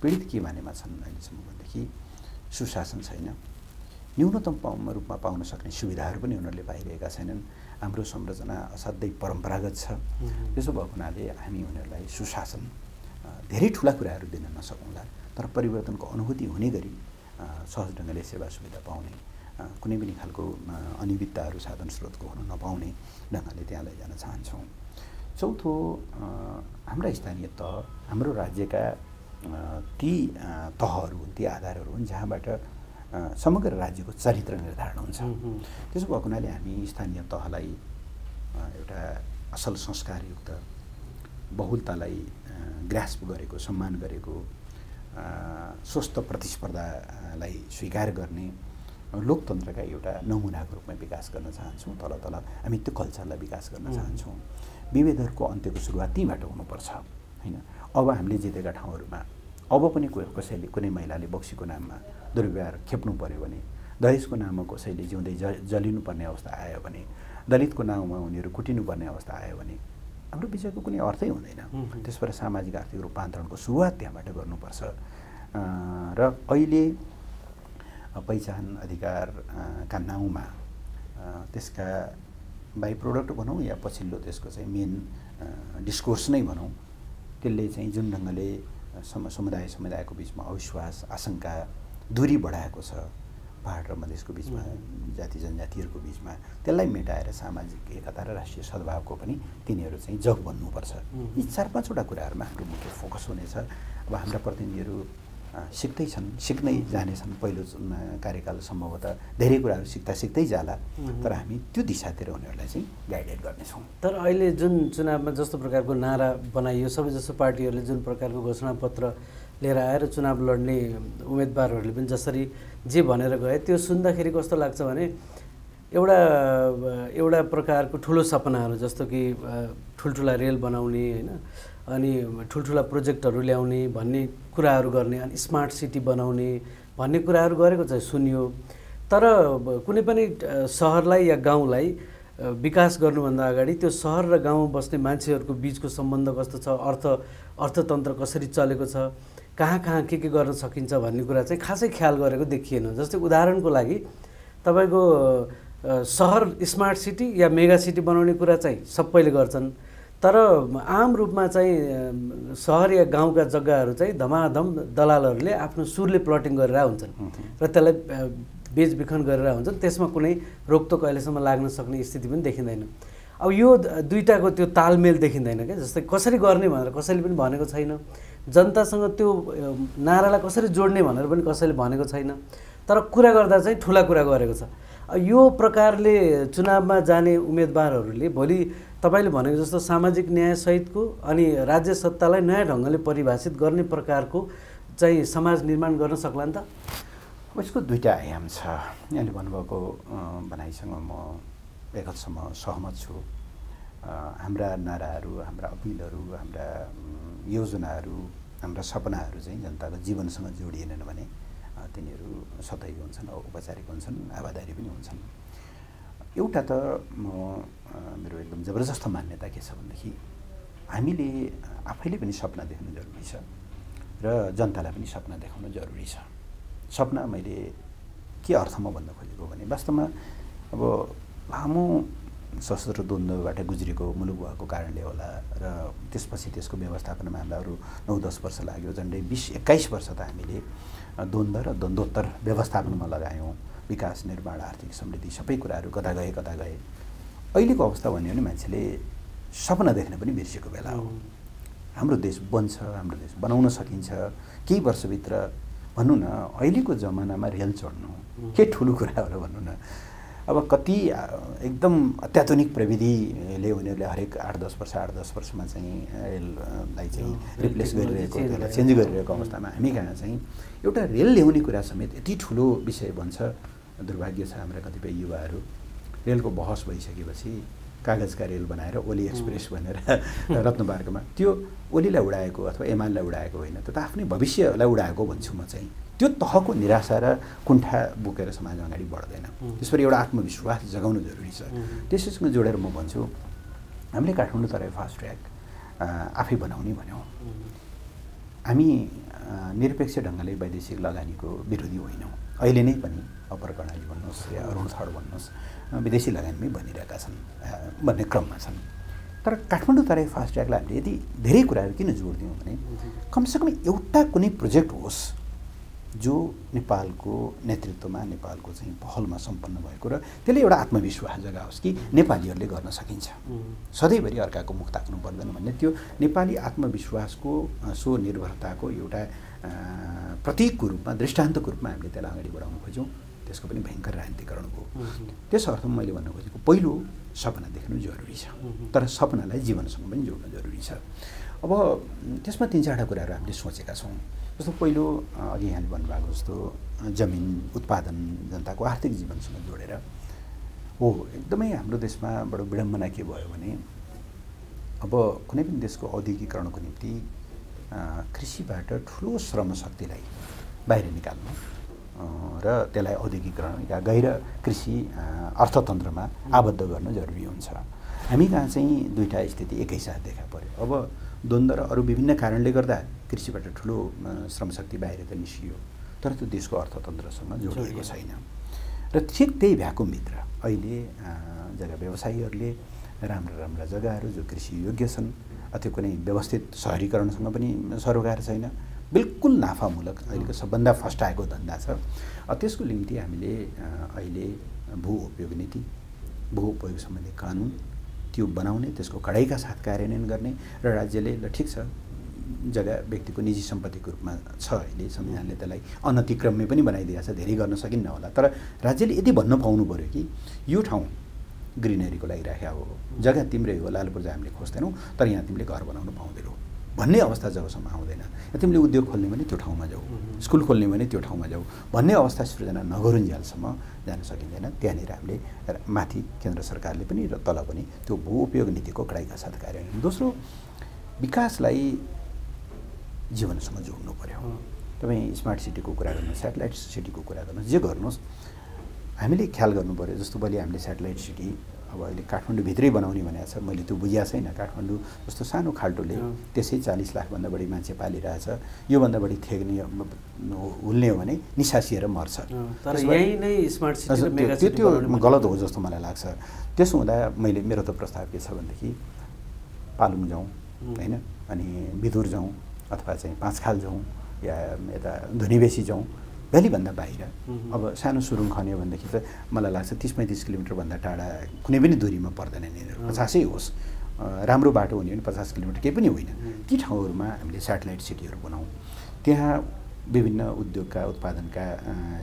पीडित के मानेमा छन् अहिलेसम्म भनेदेखि सुशासन छैन। न्यूनतम रूपमा पाउन सक्ने सुविधाहरू पनि उनीहरूले पाइरहेका छैनन्। हाम्रो संरचना असाध्यै परम्परागत छ। त्यसो भएको हुनाले हामी उनीहरूलाई सुशासन धेरै ठुला कुराहरू दिन नसकौँला। तर परिवर्तनको अनुभूति हुने गरी सहज ढङ्गले सेवा सुविधा पाउने कुनै पनि खालको अनियमितताहरू साधन स्रोतको हुन नपाउने ढङ्गले त्यहाँ लैजान चाहन्छौँ। चौथो हाम्रा स्थानीय तह हाम्रो राज्यका ती तहहरू हुन् ती आधारहरू हुन् जहाँबाट समग्र राज्यको चरित्र निर्धारण हुन्छ। त्यसो भएको हुनाले हामी स्थानीय तहलाई एउटा असल संस्कारयुक्त बहुलतालाई ग्रास्प गरेको सम्मान गरेको स्वस्थ प्रतिस्पर्धालाई स्वीकार गर्ने लोकतन्त्रका एउटा नमुनाको रूपमा विकास गर्न चाहन्छौँ तल तल हामी त्यो कल्चरलाई विकास गर्न चाहन्छौँ। विभेदहरूको अन्त्यको सुरुवात त्यहीँबाट हुनुपर्छ होइन? अब हामीले जितेका ठाउँहरूमा अब पनि कसैले कुनै महिलाले बक्सीको नाममा दुर्व्यवहार खेप्नु पऱ्यो भने दहेजको नाममा कसैले जिउँदै ज जलिनुपर्ने अवस्था आयो भने दलितको नाउँमा उनीहरू कुटिनुपर्ने अवस्था आयो भने हाम्रो विजयको कुनै अर्थै हुँदैन. त्यसबाट सामाजिक आर्थिक रूपान्तरणको सुरुवात त्यहाँबाट गर्नुपर्छ। र अहिले पहिचान अधिकारका नाउँमा त्यसका बाई प्रोडक्ट भनौँ या पछिल्लो त्यसको चाहिँ मेन डिस्कोर्स नै भनौँ त्यसले चाहिँ जुन ढङ्गले सम समुदाय समुदायको बिचमा अविश्वास आशंका दूरी बढाएको छ। पाहाड र मधेसको बिचमा जाति जनजातिहरूको बिचमा त्यसलाई मेटाएर सामाजिक एकता र राष्ट्रिय सद्भावको पनि तिनीहरू चाहिँ जग बन्नुपर्छ। यी चार पाँचवटा कुराहरूमा हाम्रो मुख्य फोकस हुनेछ। अब हाम्रा प्रतिनिधिहरू सिक्दैछन् सिक्नै जानेछन्। पहिलो कार्यकाल सम्भवतः धेरै कुराहरू सिक्दा सिक्दै जाला। तर हामी त्यो दिशातिर उनीहरूलाई चाहिँ गाइडेड गर्नेछौँ। तर अहिले जुन चुनावमा जस्तो प्रकारको नारा बनाइयो सबै जस्तो पार्टीहरूले जुन प्रकारको घोषणापत्र लिएर आएर चुनाव लड्ने उम्मेदवारहरूले पनि जसरी जे भनेर गए त्यो सुन्दाखेरि कस्तो लाग्छ भने एउटा एउटा प्रकारको ठुलो सपनाहरू जस्तो कि ठुल्ठुला रेल बनाउने होइन अनि ठुल्ठुला प्रोजेक्टहरू ल्याउने भन्ने कुराहरू गर्ने अनि स्मार्ट सिटी बनाउने भन्ने कुराहरू गरेको चाहिँ सुनियो। तर कुनै पनि सहरलाई या गाउँलाई विकास गर्नुभन्दा अगाडि त्यो सहर र गाउँमा बस्ने मान्छेहरूको बिचको सम्बन्ध कस्तो छ अर्थ अर्थतन्त्र कसरी चलेको छ कहाँ कहाँ के के गर्न सकिन्छ भन्ने कुरा चाहिँ खासै ख्याल गरेको देखिएन। जस्तै उदाहरणको लागि तपाईँको सहर स्मार्ट सिटी या मेगा सिटी बनाउने कुरा चाहिँ सबैले गर्छन्। तर आम रूपमा चाहिँ सहर या गाउँका जग्गाहरू चाहिँ धमाधम दलालहरूले आफ्नो सुरले प्लटिङ गरेर हुन्छन् र त्यसलाई बेचबिखन गरेर हुन्छन्। त्यसमा कुनै रोकटोक अहिलेसम्म लाग्न सक्ने स्थिति पनि देखिँदैन। अब यो द- दुइटाको त्यो तालमेल देखिँदैन क्या। जस्तै कसरी गर्ने भनेर कसैले पनि भनेको छैन। जनतासँग त्यो नारालाई कसरी जोड्ने भनेर पनि कसैले भनेको छैन। तर कुरा गर्दा चाहिँ ठुला कुरा गरेको छ। यो प्रकारले चुनावमा जाने उम्मेदवारहरूले भोलि तपाईँले भनेको जस्तो सामाजिक न्यायसहितको अनि राज्य सत्तालाई नयाँ ढङ्गले परिभाषित गर्ने प्रकारको चाहिँ समाज निर्माण गर्न सक्ला नि त? यसको दुईवटा आयाम छ। यहाँले भन्नुभएको भनाइसँग म एकहदसम्म सहमत छु। हाम्रा नाराहरू हाम्रा अपिलहरू हाम्रा योजनाहरू हाम्रा सपनाहरू चाहिँ जनताको जीवनसँग जोडिएनन् भने तिनीहरू सतही हुन्छन् औपचारिक हुन्छन् आवादारी पनि हुन्छन्। एउटा त म मेरो एकदम जबरजस्त मान्यता के छ भनेदेखि हामीले आफैले पनि सपना देख्नु जरुरी छ र जनतालाई पनि सपना देखाउन जरुरी छ। सपना मैले के अर्थमा भन्न खोजेको भने वास्तवमा अब लामो सशस्त्र द्वन्द्वबाट गुज्रेको मुलुक भएको कारणले होला र त्यसपछि त्यसको व्यवस्थापनमा हामीलाई अरू नौ दस वर्ष लाग्यो। झन्डै बिस एक्काइस वर्ष त हामीले द्वन्द्व र द्वन्द्वोत्तर व्यवस्थापनमा लगायौँ। विकास निर्माण आर्थिक समृद्धि सबै कुराहरू कता गए कता गए। अहिलेको अवस्था भन्यो भने मान्छेले सपना देख्न पनि बिर्सेको बेला हो। हाम्रो देश बन्छ हाम्रो देश बनाउन सकिन्छ। केही वर्षभित्र भनौँ न अहिलेको जमानामा रेल चढ्नु के ठुलो कुरा हो र भन्नु न अब कति एकदम अत्याधुनिक प्रविधिले उनीहरूले हरेक आठ दस वर्ष आठ दस वर्षमा चाहिँ रेललाई चाहिँ रिप्लेस गरिरहेको त्यसलाई। चेन्ज गरिरहेको अवस्थामा हामी कहाँ चाहिँ एउटा रेल ल्याउने कुरा समेत यति ठुलो विषय बन्छ दुर्भाग्य छ हाम्रा कतिपय युवाहरू रेलको बहस भइसकेपछि कागजका रेल बनाएर ओली एक्सप्रेस भनेर रत्नपार्कमा त्यो ओलीलाई उडाएको अथवा एमानलाई उडाएको होइन त आफ्नै भविष्यलाई उडाएको भन्छु म चाहिँ। त्यो तहको निराशा र कुण्ठा बोकेर समाज अगाडि बढ्दैन। त्यसरी एउटा आत्मविश्वास जगाउनु जरुरी छ। त्यसैसँग जोडेर म भन्छु हामीले काठमाडौँ तराई फास्ट ट्र्याक आफै बनाउने भन्यौँ। हामी निरपेक्ष ढङ्गले वैदेशिक लगानीको विरोधी होइनौँ। अहिले नै पनि अप्पर कर्णाली भन्नुहोस् या अरुण थड भन्नुहोस्। विदेशी लगानीमै बनिरहेका छन् भन्ने क्रममा छन्। तर काठमाडौँ तराई फास्ट ट्र्याकलाई हामीले यदि धेरै कुराहरू किन जोडिदियौँ भने कमसेकम एउटा कुनै प्रोजेक्ट होस् जो नेपालको नेतृत्वमा नेपालको चाहिँ पहलमा सम्पन्न भएको र त्यसले एउटा आत्मविश्वास जगाओस् कि नेपालीहरूले गर्न सकिन्छ। सधैँभरि अर्काको मुख ताक्नु पर्दैन भन्ने त्यो नेपाली आत्मविश्वासको स्वनिर्भरताको एउटा प्रतीकको रूपमा दृष्टान्तको रूपमा हामीले त्यसलाई अगाडि बढाउन खोज्यौँ। त्यसको पनि भयङ्कर राजनीतिकरण हो त्यस अर्थमा मैले भन्न खोजेको पहिलो सपना देख्नु जरुरी छ। तर सपनालाई जीवनसँग पनि जोड्न जरुरी छ। अब त्यसमा तिन चारवटा कुराहरू हामीले सोचेका छौँ। जस्तो पहिलो अघि यहाँले भन्नुभएको जस्तो जमिन उत्पादन जनताको आर्थिक जीवनसँग जोडेर। हो एकदमै हाम्रो देशमा बडो विडम्बना के भयो भने अब कुनै पनि देशको औद्योगिकरणको निम्ति कृषिबाट ठुलो श्रम शक्तिलाई बाहिर निकाल्नु र त्यसलाई औद्योगिकरण या गैर कृषि अर्थतन्त्रमा आबद्ध गर्न जरुरी हुन्छ। हामी कहाँ चाहिँ दुईवटा स्थिति एकैसाथ देखा पऱ्यो अब द्वन्द्व र अरू विभिन्न कारणले गर्दा कृषिबाट ठुलो श्रमशक्ति बाहिर त निस्कियो। तर त्यो देशको अर्थतन्त्रसँग जोडिएको छैन। र ठिक त्यही भ्याकुमभित्र अहिले जग्गा व्यवसायीहरूले राम्रा राम्रा जग्गाहरू जो कृषि योग्य छन् त्यो कुनै व्यवस्थित सहरीकरणसँग पनि सरोकार छैन। बिल्कुल नाफामूलक। अहिलेको सबभन्दा फर्स्ट आएको धन्दा छ। त्यसको निम्ति हामीले अहिले भू उपयोग नीति भू उपयोग सम्बन्धी कानुन त्यो बनाउने त्यसको कडाइका साथ कार्यान्वयन गर्ने र राज्यले ल ठिक छ जग्गा व्यक्तिको निजी सम्पत्तिको रूपमा छ अहिले संविधानले त्यसलाई अनतिक्रम्य पनि बनाइदिएको छ धेरै गर्न सकिन्न होला। तर राज्यले यति भन्न पाउनु पऱ्यो कि यो ठाउँ ग्रिनरीको लागि राखेको हो जग्गा तिम्रै हो लालपुर्जा हामीले खोज्दैनौँ तर यहाँ तिमीले घर बनाउनु पाउँदैनौ। भन्ने अवस्था जबसम्म आउँदैन तिमीले उद्योग खोल्ने भने त्यो ठाउँमा जाऊ स्कुल खोल्ने भने त्यो ठाउँमा जाऊ भन्ने अवस्था सृजना नगरुन्जेलसम्म जान सकिँदैन। त्यहाँनिर हामीले माथि केन्द्र सरकारले पनि र तल पनि त्यो भू उपयोग नीतिको कडाइका साथ कार्यान्वयन दोस्रो विकासलाई जीवनसँग जोड्नु पऱ्यो तपाईँ स्मार्ट सिटीको कुरा गर्नुहोस् सेटेलाइट सिटीको कुरा गर्नुहोस् जे गर्नुहोस् हामीले ख्याल गर्नु पऱ्यो जस्तो भोलि हामीले सेटेलाइट सिटी अब अहिले काठमाडौँभित्रै बनाउने भनेको छ। मैले त्यो बुझिया छैन। काठमाडौँ जस्तो सानो खाल्टोले त्यसै चालिस लाखभन्दा बढी मान्छे पालिरहेछ। योभन्दा बढी थेग्ने हुल्ने हो भने निसासिएर मर्छ। त्यो त्यो गलत हो जस्तो मलाई लाग्छ। त्यसो हुँदा मैले मेरो त प्रस्ताव के छ भनेदेखि पालुङ जाउँ होइन? अनि बिदुर जाउँ अथवा चाहिँ पाँचखाल जाउँ या यता धुनीबेसी जाउँ। भ्यालीभन्दा बाहिर। अब सानो सुरुङ खन्यो भनेदेखि त मलाई लाग्छ तिस पैँतिस किलोमिटरभन्दा टाढा कुनै पनि दूरीमा पर्दैन यिनीहरू। पचासै होस्। राम्रो बाटो हुने भने पचास किलोमिटर केही पनि होइन। ती ठाउँहरूमा हामीले सेटेलाइट सिटीहरू बनाउँ। त्यहाँ विभिन्न उद्योगका उत्पादनका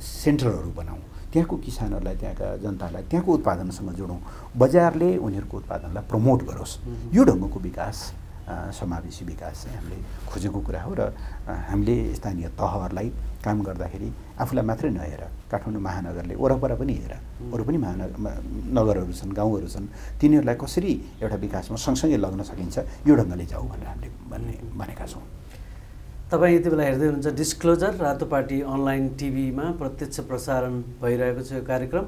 सेन्टरहरू बनाउँ। त्यहाँको किसानहरूलाई त्यहाँका जनतालाई त्यहाँको उत्पादनसँग जोडौँ। बजारले उनीहरूको उत्पादनलाई प्रमोट गरोस्। यो ढङ्गको विकास समावेशी विकास चाहिँ हामीले खोजेको कुरा हो र हामीले स्थानीय तहहरूलाई काम गर्दाखेरि आफूलाई मात्रै नहेर काठमाडौँ महानगरले वरपर पनि हेर अरू पनि महानगर नगरहरू छन् गाउँहरू छन् तिनीहरूलाई कसरी एउटा विकासमा सँगसँगै लग्न सकिन्छ यो ढङ्गले जाऊ भनेर हामीले भन्ने भनेका छौँ। तपाईँ यति बेला हेर्दै हुनुहुन्छ डिस्क्लोजर रातो पार्टी अनलाइन टिभीमा प्रत्यक्ष प्रसारण भइरहेको छ यो कार्यक्रम।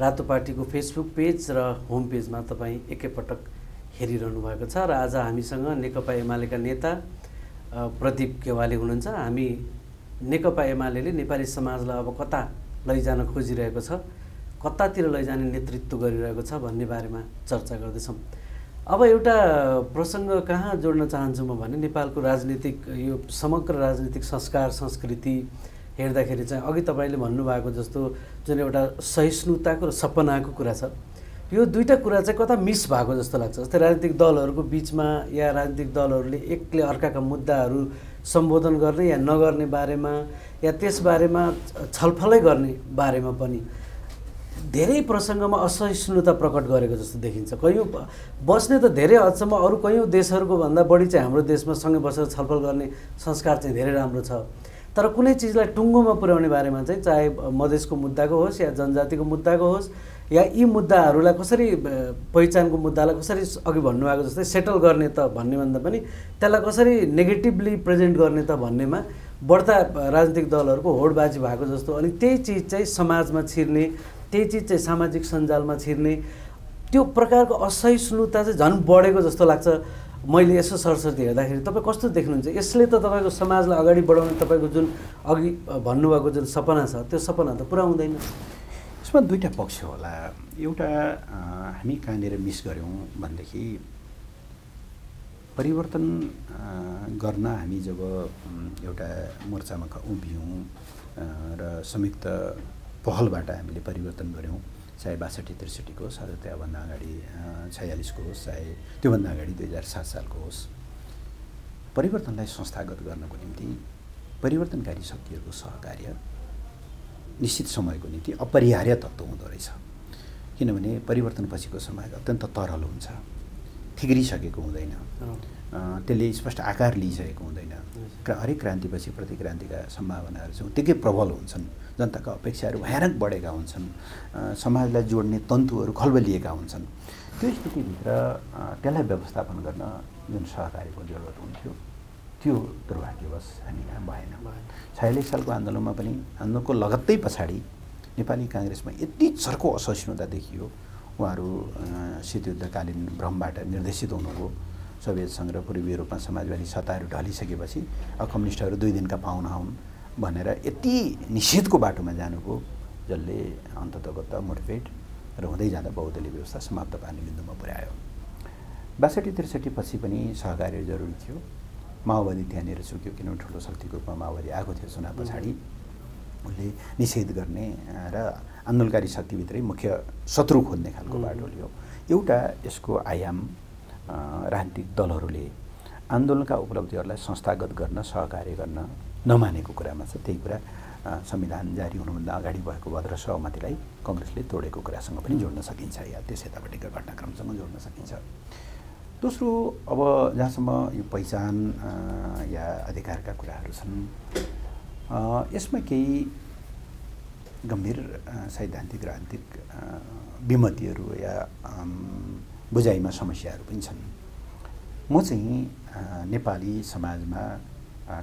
रातो पार्टीको फेसबुक पेज र होम पेजमा तपाईँ एकैपटक हेरिरहनु भएको छ र आज हामीसँग नेकपा एमालेका नेता प्रदीप केवाली हुनुहुन्छ। हामी नेकपा एमाले नेपाली समाजलाई अब कता लैजान खोजिरहेको छ कतातिर लैजाने नेतृत्व गरिरहेको छ भन्ने बारेमा चर्चा गर्दैछौँ। अब एउटा प्रसङ्ग कहाँ जोड्न चाहन्छु म भने नेपालको राजनीतिक यो समग्र राजनीतिक संस्कार संस्कृति हेर्दाखेरि चाहिँ अघि तपाईँले भन्नुभएको जस्तो जुन एउटा सहिष्णुताको र सपनाको कुरा छ। यो दुईवटा कुरा चाहिँ कता मिस भएको जस्तो लाग्छ? जस्तै राजनीतिक दलहरूको बिचमा या राजनीतिक दलहरूले एकले अर्काका मुद्दाहरू सम्बोधन गर्ने या नगर्ने बारेमा या त्यसबारेमा छलफलै गर्ने बारेमा पनि धेरै प्रसङ्गमा असहिष्णुता प्रकट गरेको जस्तो देखिन्छ। कयौँ बस्ने त धेरै हदसम्म अरू कयौँ देशहरूको भन्दा बढी चाहिँ हाम्रो देशमा सँगै बसेर छलफल गर्ने संस्कार चाहिँ धेरै राम्रो छ। तर कुनै चिजलाई टुङ्गोमा पुर्याउने बारेमा चाहिँ चाहे मधेसको मुद्दाको होस् या जनजातिको मुद्दाको होस् या यी मुद्दाहरूलाई कसरी पहिचानको मुद्दालाई कसरी अघि भन्नुभएको जस्तै सेटल गर्ने त भन्ने भन्दा पनि त्यसलाई कसरी नेगेटिभली प्रेजेन्ट गर्ने त भन्नेमा बढ्ता राजनीतिक दलहरूको होडबाजी भएको जस्तो अनि त्यही चिज चाहिँ समाजमा छिर्ने त्यही चिज चाहिँ सामाजिक सञ्जालमा छिर्ने त्यो प्रकारको असहिष्णुता चाहिँ झन् बढेको जस्तो लाग्छ। मैले यसो सरस्वती हेर्दाखेरि तपाईँ कस्तो देख्नुहुन्छ? यसले त तपाईँको समाजलाई अगाडि बढाउने तपाईँको जुन अघि भन्नुभएको जुन सपना छ त्यो सपना त पुरा हुँदैन। यसमा दुईवटा पक्ष होला। एउटा हामी कहाँनिर मिस गऱ्यौँ भनेदेखि परिवर्तन गर्न हामी जब एउटा मोर्चामा उभियौँ र संयुक्त पहलबाट हामीले परिवर्तन गऱ्यौँ चाहे बासठी त्रिसठीको होस् अथवा त्योभन्दा अगाडि छयालिसको होस् चाहे त्योभन्दा अगाडि दुई हजार सात सालको होस्। परिवर्तनलाई संस्थागत गर्नको निम्ति परिवर्तनकारी शक्तिहरूको सहकार्य निश्चित समयको निम्ति अपरिहार्य तत्त्व हुँदो रहेछ। किनभने परिवर्तनपछिको समाज अत्यन्त तरल हुन्छ। थिग्रिसकेको हुँदैन। त्यसले स्पष्ट आकार लिइसकेको हुँदैन। हरेक क्रान्तिपछि प्रतिक्रान्तिका सम्भावनाहरू चाहिँ उत्तिकै प्रबल हुन्छन्। जनताका अपेक्षाहरू भयानक बढेका हुन्छन्। समाजलाई जोड्ने तन्तुहरू खलबलिएका हुन्छन्। त्यो स्थितिभित्र त्यसलाई व्यवस्थापन गर्न जुन सहकारीको जरुरत हुन्थ्यो त्यो दुर्भाग्यवश हामी कहाँ भएन। छयालिस सालको आन्दोलनमा पनि आन्दोलनको लगत्तै पछाडि नेपाली काङ्ग्रेसमा यति चर्को असहिष्णुता देखियो। उहाँहरू शीतयुद्धकालीन भ्रमबाट निर्देशित हुनुभयो। सोभियत सङ्घ र पूर्वीय रूपमा समाजवादी सत्ताहरू ढलिसकेपछि अब कम्युनिस्टहरू दुई दिनका पाहुना हुन् भनेर यति निषेधको बाटोमा जानुभयो जसले अन्ततगत मुठभेड र हुँदै जाँदा बहुदलीय व्यवस्था समाप्त पार्ने बिन्दुमा पुर्यायो। बासठी त्रिसठी पछि पनि सहकारी जरुरी थियो। माओवादी त्यहाँनिर चुक्यो किनभने ठुलो शक्तिको रूपमा माओवादी आएको थियो चुनाव पछाडि। उसले निषेध गर्ने र आन्दोलनकारी शक्तिभित्रै मुख्य शत्रु खोज्ने खालको बाटो लियो। एउटा यसको आयाम राजनीतिक दलहरूले आन्दोलनका उपलब्धिहरूलाई संस्थागत गर्न सहकार्य गर्न नमानेको कुरामा छ त्यही कुरा संविधान जारी हुनुभन्दा अगाडि भएको भद्र सहमतिलाई कङ्ग्रेसले तोडेको कुरासँग पनि जोड्न सकिन्छ या त्यस यतापट्टिका घटनाक्रमसँग जोड्न सकिन्छ। दोस्रो अब जहाँसम्म यो पहिचान या अधिकारका कुराहरू छन् यसमा केही गम्भीर सैद्धान्तिक राजनीतिक विमतिहरू या बुझाइमा समस्याहरू पनि छन्। म चाहिँ नेपाली समाजमा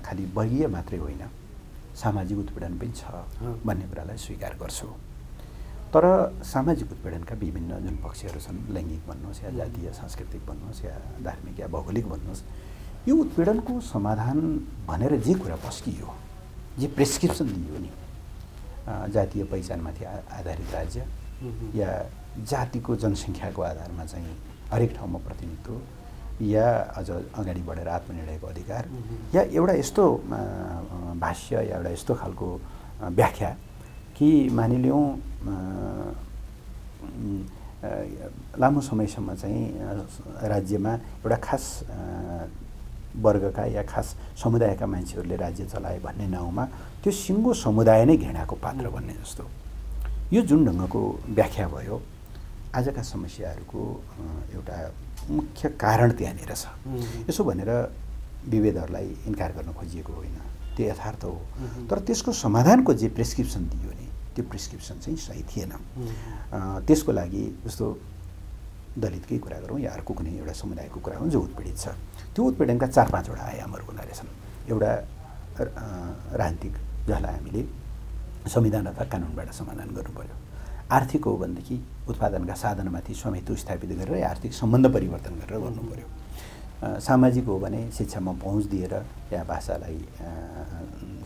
खालि वर्गीय मात्रै होइन सामाजिक उत्पीडन पनि छ भन्ने कुरालाई स्वीकार गर्छु। तर सामाजिक उत्पीडनका विभिन्न जुन पक्षहरू छन् लैङ्गिक भन्नुहोस् या जातीय सांस्कृतिक भन्नुहोस् या धार्मिक या भौगोलिक भन्नुहोस् यो उत्पीडनको समाधान भनेर जे कुरा पस्कियो जे प्रेसक्रिप्सन दियो नि जातीय पहिचानमाथि आधारित राज्य या जातिको जनसङ्ख्याको आधारमा चाहिँ हरेक ठाउँमा प्रतिनिधित्व या अझ अगाडि बढेर आत्मनिर्णयको अधिकार या एउटा यस्तो भाष्य या एउटा यस्तो खालको व्याख्या कि मानिलिउँ लामो समयसम्म चाहिँ राज्यमा एउटा खास वर्गका या खास समुदायका मान्छेहरूले राज्य चलाए भन्ने नाउँमा त्यो सिङ्गो समुदाय नै घृणाको पात्र भन्ने जस्तो। यो जुन ढङ्गको व्याख्या भयो आजका समस्याहरूको एउटा मुख्य कारण त्यहाँनिर छ। यसो भनेर विभेदहरूलाई इन्कार गर्न खोजिएको होइन। त्यो यथार्थ हो। तर त्यसको समाधानको जे प्रेसक्रिप्सन दियो नि त्यो प्रिस्क्रिप्सन चाहिँ सही थिएन। त्यसको लागि जस्तो दलितकै कुरा गरौँ या अर्को कुनै एउटा समुदायको कुरा गरौँ जो उत्पीडित छ। त्यो उत्पीडनका चार पाँचवटा आयामहरू हुँदो रहेछन् एउटा राजनीतिक जसलाई हामीले संविधान अथवा कानुनबाट समाधान गर्नु पऱ्यो आर्थिक हो भनेदेखि उत्पादनका साधनमाथि स्वामित्व स्थापित गरेर आर्थिक सम्बन्ध परिवर्तन गरेर गर्नु पऱ्यो सामाजिक हो भने शिक्षामा पहुँच दिएर या भाषालाई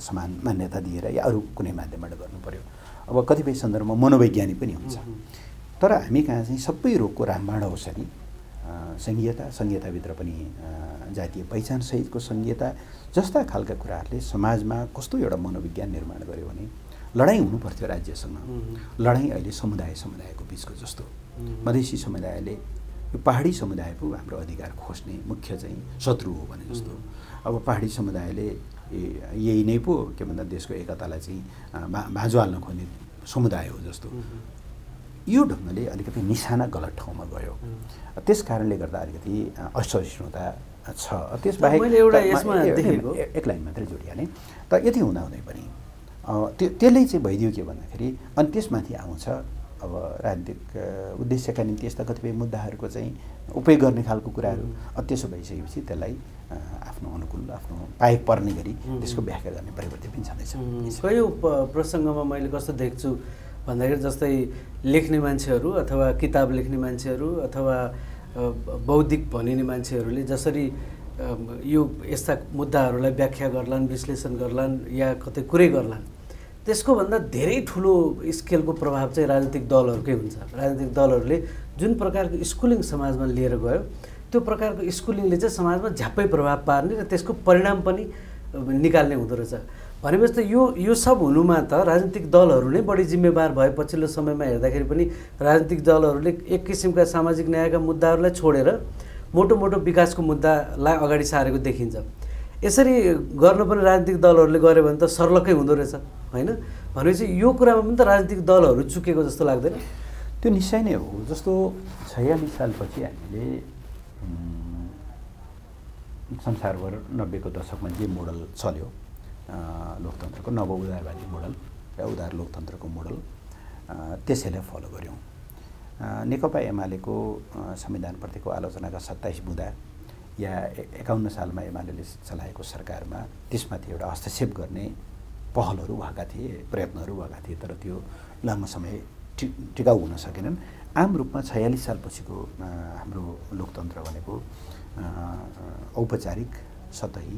समान मान्यता दिएर या अरू कुनै माध्यमबाट गर्नु पऱ्यो अब कतिपय सन्दर्भमा मनोवैज्ञानिक पनि हुन्छ। तर हामी कहाँ चाहिँ सबै रोगको रामबाण औषधि सङ्घीयता सङ्घीयताभित्र पनि जातीय पहिचानसहितको सङ्घीयता जस्ता खालका कुराहरूले समाजमा कस्तो एउटा मनोविज्ञान निर्माण गर्यो भने लडाइँ हुनुपर्थ्यो राज्यसँग। लडाइँ अहिले समुदाय समुदायको बिचको जस्तो। मधेसी समुदायले यो पाहाडी समुदाय पो हाम्रो अधिकार खोज्ने मुख्य चाहिँ शत्रु हो भने जस्तो। अब पाहाडी समुदायले यही नै पो के भन्दा देशको एकतालाई चाहिँ बाँझो हाल्न खोज्ने समुदाय हो जस्तो। यो ढङ्गले अलिकति निशाना गलत ठाउँमा गयो। त्यस कारणले गर्दा अलिकति असहिष्णुता छ। त्यसबाहेक एक लाइन मात्रै जोडिहालेँ। त यति हुँदाहुँदै पनि त्यो त्यसले चाहिँ भइदियो के भन्दाखेरि अनि त्यसमाथि आउँछ अब राजनीतिक उद्देश्यका निम्ति यस्ता कतिपय मुद्दाहरूको चाहिँ उपयोग गर्ने खालको कुराहरू। त्यसो भइसकेपछि त्यसलाई आफ्नो अनुकूल आफ्नो पाए पर्ने गरी त्यसको व्याख्या गर्ने प्रवृत्ति पनि छँदैछ। कयौँ प्रसङ्गमा मैले कस्तो देख्छु भन्दाखेरि जस्तै लेख्ने मान्छेहरू अथवा किताब लेख्ने मान्छेहरू अथवा बौद्धिक भनिने मान्छेहरूले जसरी यो यस्ता मुद्दाहरूलाई व्याख्या गर्लान् विश्लेषण गर्लान् या कतै कुरै गर्लान् त्यसको भन्दा धेरै ठुलो स्केलको प्रभाव चाहिँ राजनीतिक दलहरूकै हुन्छ। राजनीतिक दलहरूले जुन प्रकारको स्कुलिङ समाजमा लिएर गयो त्यो प्रकारको स्कुलिङले चाहिँ समाजमा झ्याप्पै प्रभाव पार्ने र त्यसको परिणाम पनि निकाल्ने हुँदो रहेछ। भनेपछि त यो यो सब हुनुमा त राजनीतिक दलहरू नै बढी जिम्मेवार भए पछिल्लो समयमा हेर्दाखेरि पनि राजनीतिक दलहरूले एक किसिमका सामाजिक न्यायका मुद्दाहरूलाई छोडेर मोटो मोटो विकासको मुद्दालाई अगाडि सारेको देखिन्छ। यसरी गर्न पनि राजनीतिक दलहरूले गऱ्यो भने त सर्लक्कै हुँदो रहेछ होइन? भनेपछि यो कुरामा पनि त राजनीतिक दलहरू चुकेको जस्तो लाग्दैन। त्यो निश्चय नै हो। जस्तो छयालिस सालपछि हामीले संसारभर नब्बेको दशकमा जे मोडल चल्यो लोकतन्त्रको नव उदारवादी मोडल या उदार लोकतन्त्रको मोडल त्यसैलाई फलो गऱ्यौँ। नेकपा एमालेको संविधानप्रतिको आलोचनाका सत्ताइस बुँदा या एकाउन्न सालमा एमाले चलाएको सरकारमा त्यसमाथि एउटा हस्तक्षेप गर्ने पहलहरू भएका थिए प्रयत्नहरू भएका थिए तर त्यो लामो समय टि टिकाउ हुन सकेनन्। आम रूपमा छयालिस सालपछिको हाम्रो लोकतन्त्र भनेको औपचारिक सतही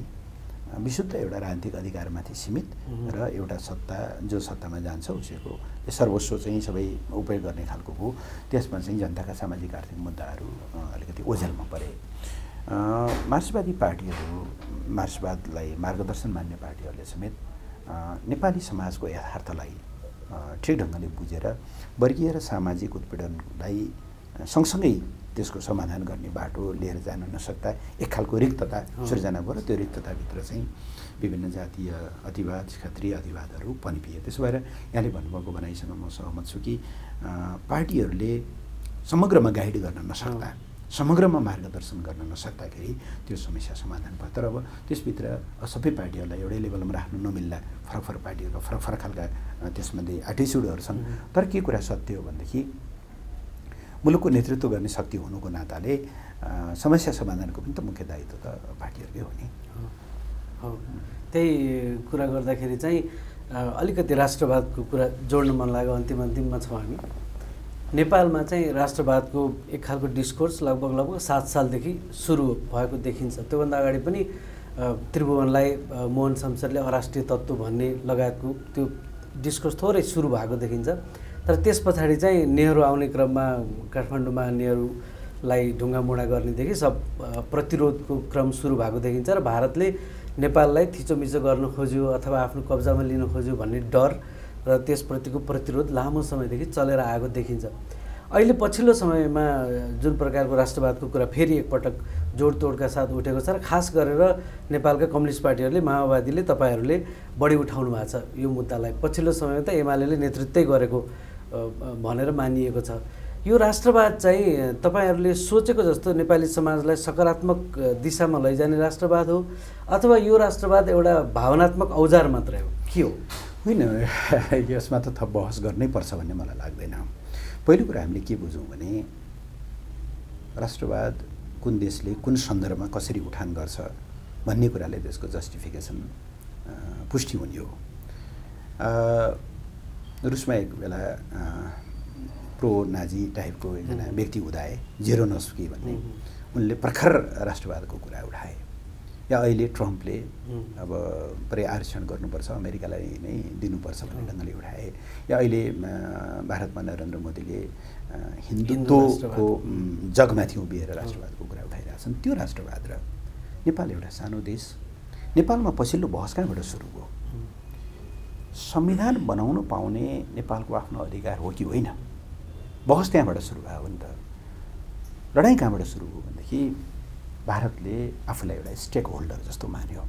विशुद्ध एउटा राजनीतिक अधिकारमाथि सीमित र एउटा सत्ता जो सत्तामा जान्छ उसैको सर्वस्व चाहिँ सबै उपयोग गर्ने खालको हो। त्यसमा चाहिँ जनताका सामाजिक आर्थिक मुद्दाहरू अलिकति ओझेलमा परे। मार्क्सवादी पार्टीहरू मार्क्सवादलाई मार्गदर्शन मान्ने पार्टीहरूले समेत नेपाली समाजको यथार्थलाई ठिक ढङ्गले बुझेर वर्गीय र सामाजिक उत्पीडनलाई सँगसँगै त्यसको समाधान गर्ने बाटो लिएर जान नसक्दा एक खालको रिक्तता सृजना भयो र त्यो रिक्तताभित्र चाहिँ विभिन्न जातीय अतिवाद क्षेत्रीय अतिवादहरू पनिपिए। त्यसो भएर यहाँले भन्नुभएको भनाइसँग म सहमत छु कि पार्टीहरूले समग्रमा गाइड गर्न नसक्दा समग्रमा मार्गदर्शन गर्न नसक्दाखेरि त्यो समस्या समाधान भयो। तर अब त्यसभित्र सबै पार्टीहरूलाई एउटै लेभलमा राख्नु नमिल्ला फरक फरक पार्टीहरूको फरक फरक खालका त्यसमध्ये एटिच्युडहरू छन्। तर के कुरा सत्य हो भनेदेखि मुलुकको नेतृत्व गर्ने शक्ति हुनुको नाताले समस्या समाधानको पनि त मुख्य दायित्व त पार्टीहरूकै हो नि। त्यही कुरा गर्दाखेरि चाहिँ अलिकति राष्ट्रवादको कुरा जोड्न मन लाग्यो अन्तिम अन्तिममा छौँ हामी। नेपालमा चाहिँ राष्ट्रवादको एक खालको डिस्कोर्स लगभग लगभग सात सालदेखि सुरु भएको देखिन्छ। त्योभन्दा अगाडि पनि त्रिभुवनलाई मोहन शमशेरले अराष्ट्रिय तत्त्व भन्ने लगायतको त्यो डिस्कोर्स थोरै सुरु भएको देखिन्छ। तर त्यस पछाडि चाहिँ नेहरू आउने क्रममा काठमाडौँमा नेहरूलाई ढुङ्गामुढा गर्नेदेखि सब प्रतिरोधको क्रम सुरु भएको देखिन्छ र भारतले नेपाललाई थिचोमिचो गर्न खोज्यो अथवा आफ्नो कब्जामा लिन खोज्यो भन्ने डर र त्यसप्रतिको प्रतिरोध लामो समयदेखि चलेर आएको देखिन्छ। अहिले पछिल्लो समयमा जुन प्रकारको राष्ट्रवादको कुरा फेरि एकपटक जोडतोडका साथ उठेको छ र खास गरेर नेपालका कम्युनिस्ट पार्टीहरूले माओवादीले तपाईँहरूले बढी उठाउनु भएको छ। यो मुद्दालाई पछिल्लो समयमा त एमाले नेतृत्वै गरेको भनेर मानिएको छ। यो राष्ट्रवाद चाहिँ तपाईँहरूले सोचेको जस्तो नेपाली समाजलाई सकारात्मक दिशामा लैजाने राष्ट्रवाद हो अथवा यो राष्ट्रवाद एउटा भावनात्मक औजार मात्रै हो? के हो? होइन यसमा त थप बहस गर्नै पर्छ भन्ने मलाई लाग्दैन। पहिलो कुरा हामीले के बुझौँ भने राष्ट्रवाद कुन देशले कुन सन्दर्भमा कसरी उठान गर्छ भन्ने कुराले त्यसको जस्टिफिकेसन पुष्टि हुने हो। रुसमा एक बेला प्रो नाजी टाइपको एकजना व्यक्ति हुँदाए जेरो नस्की भन्ने उनले प्रखर राष्ट्रवादको कुरा उठाए। या अहिले ट्रम्पले अब पुरै आरक्षण गर्नुपर्छ अमेरिकालाई नै दिनुपर्छ भन्ने ढङ्गले उठाए। या अहिले भारतमा नरेन्द्र मोदीले हिन्दुत्वको जगमाथि उभिएर राष्ट्रवादको कुरा उठाइरहेछन् त्यो राष्ट्रवाद र नेपाल एउटा सानो देश। नेपालमा पछिल्लो बहस कहाँबाट सुरु भयो। संविधान बनाउन पाउने नेपालको आफ्नो अधिकार हो कि होइन? बहस त्यहाँबाट सुरु भयो नि त। लडाइँ कहाँबाट सुरु भयो भनेदेखि भारतले आफूलाई एउटा स्टेक होल्डर जस्तो मान्यो।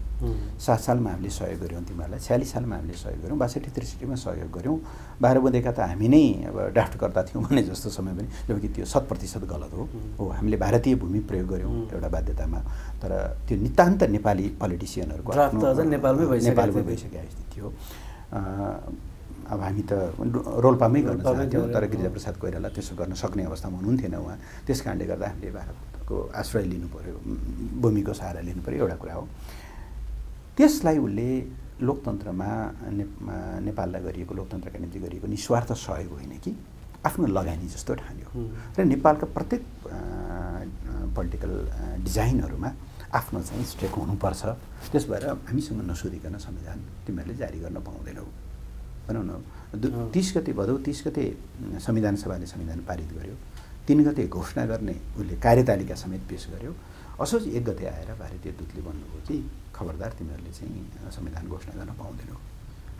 सात सालमा हामीले सहयोग गऱ्यौँ तिमीहरूलाई छ्यालिस सालमा हामीले सहयोग गऱ्यौँ बासठी त्रिसठीमा सहयोग गऱ्यौँ। बाह्र बुँदेका त हामी नै अब ड्राफ्टकर्ता थियौँ भने जस्तो समय पनि जबकि त्यो शत प्रतिशत गलत हो। हो। हामीले भारतीय भूमि प्रयोग गऱ्यौँ एउटा बाध्यतामा। तर त्यो नितान्त नेपाली पोलिटिसियनहरूको नेपालमै नेपालमै भइसकेको स्थिति थियो। अब हामी त रोल्पामै गर्न चाहन्थ्यौँ तर गिरिजाप्रसाद कोइराला त्यसो गर्न सक्ने अवस्थामा हुनुहुन्थेन उहाँ। त्यस कारणले गर्दा हामीले भारतको आश्रय लिनु पऱ्यो भूमिको सहारा लिनु पऱ्यो एउटा कुरा हो। त्यसलाई उसले लोकतन्त्रमा ने नेपाललाई गरिएको लोकतन्त्रका निम्ति गरिएको निस्वार्थ सहयोग होइन कि? आफ्नो लगानी जस्तो ठान्यो। र नेपालका प्रत्येक पोलिटिकल डिजाइनहरूमा आफ्नो चाहिँ स्टेक हुनुपर्छ। त्यस भएर हामीसँग नसोधिकन संविधान तिमीहरूले जारी गर्न पाउँदैनौ। भनौँ न तिस गते भदौ तिस गते संविधान सभाले संविधान पारित गर्यो। तिन गते घोषणा गर्ने उसले कार्यतालिका समेत पेस गर्यो। असोज एक गते आएर भारतीय दूतले भन्नुभयो कि खबरदार तिमीहरूले चाहिँ संविधान घोषणा गर्न पाउँदैनौ।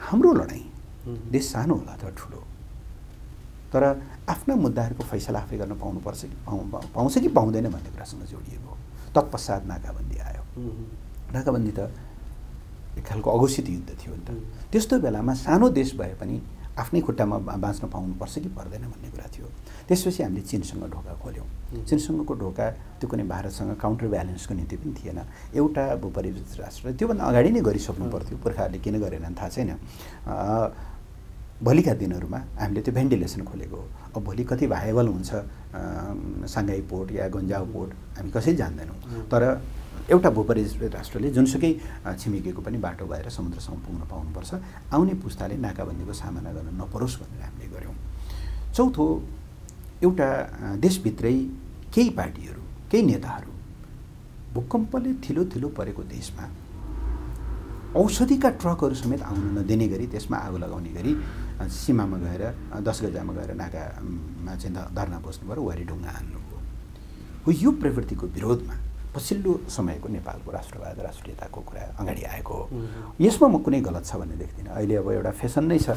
हाम्रो लडाइँ देश सानो होला अथवा ठुलो। तर आफ्ना मुद्दाहरूको फैसला आफै गर्न पाउनुपर्छ कि पाउ पाउँछ कि पाउँदैन भन्ने कुरासँग जोडिएको तत्पश्चात नाकाबन्दी आयो। नाकाबन्दी त एक खालको अघोषित युद्ध थियो नि त। त्यस्तो बेलामा सानो देश भए पनि आफ्नै खुट्टामा बाँच्न पाउनुपर्छ कि पर्दैन भन्ने कुरा थियो। त्यसपछि हामीले चिनसँग ढोका खोल्यौँ। चिनसँगको ढोका त्यो कुनै भारतसँग काउन्टर ब्यालेन्सको निम्ति पनि थिएन। एउटा भूपरिवित राष्ट्र त्योभन्दा अगाडि नै गरिसक्नु पर्थ्यो। पुर्खाहरूले किन गरेनन् थाहा छैन। भोलिका दिनहरूमा हामीले त्यो भेन्टिलेसन खोलेको अब भोलि कति भाइबल हुन्छ साङ्घाई पोर्ट या गन्जाउ पोर्ट हामी कसै जान्दैनौँ। तर एउटा भूपरिष्कृत राष्ट्रले जुनसुकै छिमेकीको पनि बाटो भएर समुद्रसम्म पुग्न पाउनुपर्छ आउने पुस्ताले नाकाबन्दीको सामना गर्न नपरोस् भनेर हामीले गऱ्यौँ चौथो एउटा देशभित्रै केही पार्टीहरू केही नेताहरू भूकम्पले थिलो थिलो परेको देशमा औषधिका ट्रकहरू समेत आउन नदिने गरी त्यसमा आगो लगाउने गरी सीमामा गएर दस गजामा गएर नाकामा चाहिँ धर्ना बस्नु पऱ्यो वरि ढुङ्गा हान्नुभयो। हो यो प्रवृत्तिको विरोधमा पछिल्लो समयको नेपालको राष्ट्रवाद राष्ट्रियताको कुरा अगाडि आएको हो। यसमा म कुनै गलत छ भन्ने देख्दिनँ। अहिले अब एउटा फेसन नै छ।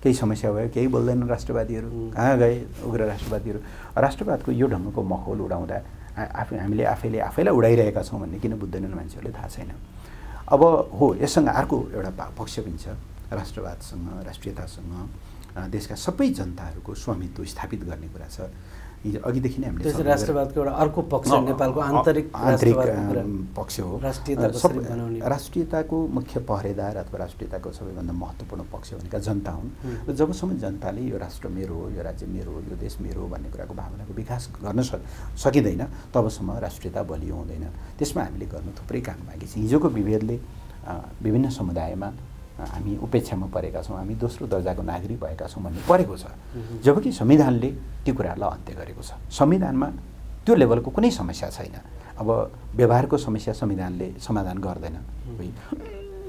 केही समस्या भयो केही बोल्दैनन् राष्ट्रवादीहरू। कहाँ गए उग्र राष्ट्रवादीहरू? राष्ट्रवादको यो ढङ्गको माहौल उडाउँदा आफै हामीले आफैले आफैलाई उडाइरहेका छौँ भन्ने किन बुझ्दैनन् मान्छेहरूले थाहा छैन। अब हो यससँग अर्को एउटा पक्ष पनि छ। राष्ट्रवादसँग राष्ट्रियतासँग देशका सबै जनताहरूको स्वामित्व स्थापित गर्ने कुरा छ। हिजो अघिदेखि नै हामीले राष्ट्रवादको एउटा अर्को पक्ष नेपालको आन्तरिक आन्तरिक पक्ष हो। राष्ट्रियताको मुख्य पहरेदार अथवा राष्ट्रियताको सबैभन्दा महत्त्वपूर्ण पक्ष भनेका जनता हुन्। र जबसम्म जनताले यो राष्ट्र मेरो हो यो राज्य मेरो हो यो देश मेरो हो भन्ने कुराको भावनाको विकास गर्न सकिँदैन तबसम्म राष्ट्रियता बलियो हुँदैन। त्यसमा हामीले गर्नु थुप्रै काम बाँकी छ। हिजोको विभेदले विभिन्न समुदायमा हामी उपेक्षामा परेका छौँ हामी दोस्रो दर्जाको नागरिक भएका छौँ भन्ने परेको छ। जबकि संविधानले त्यो कुराहरूलाई अन्त्य गरेको छ। संविधानमा त्यो लेभलको कुनै समस्या छैन। अब व्यवहारको समस्या संविधानले समाधान गर्दैन।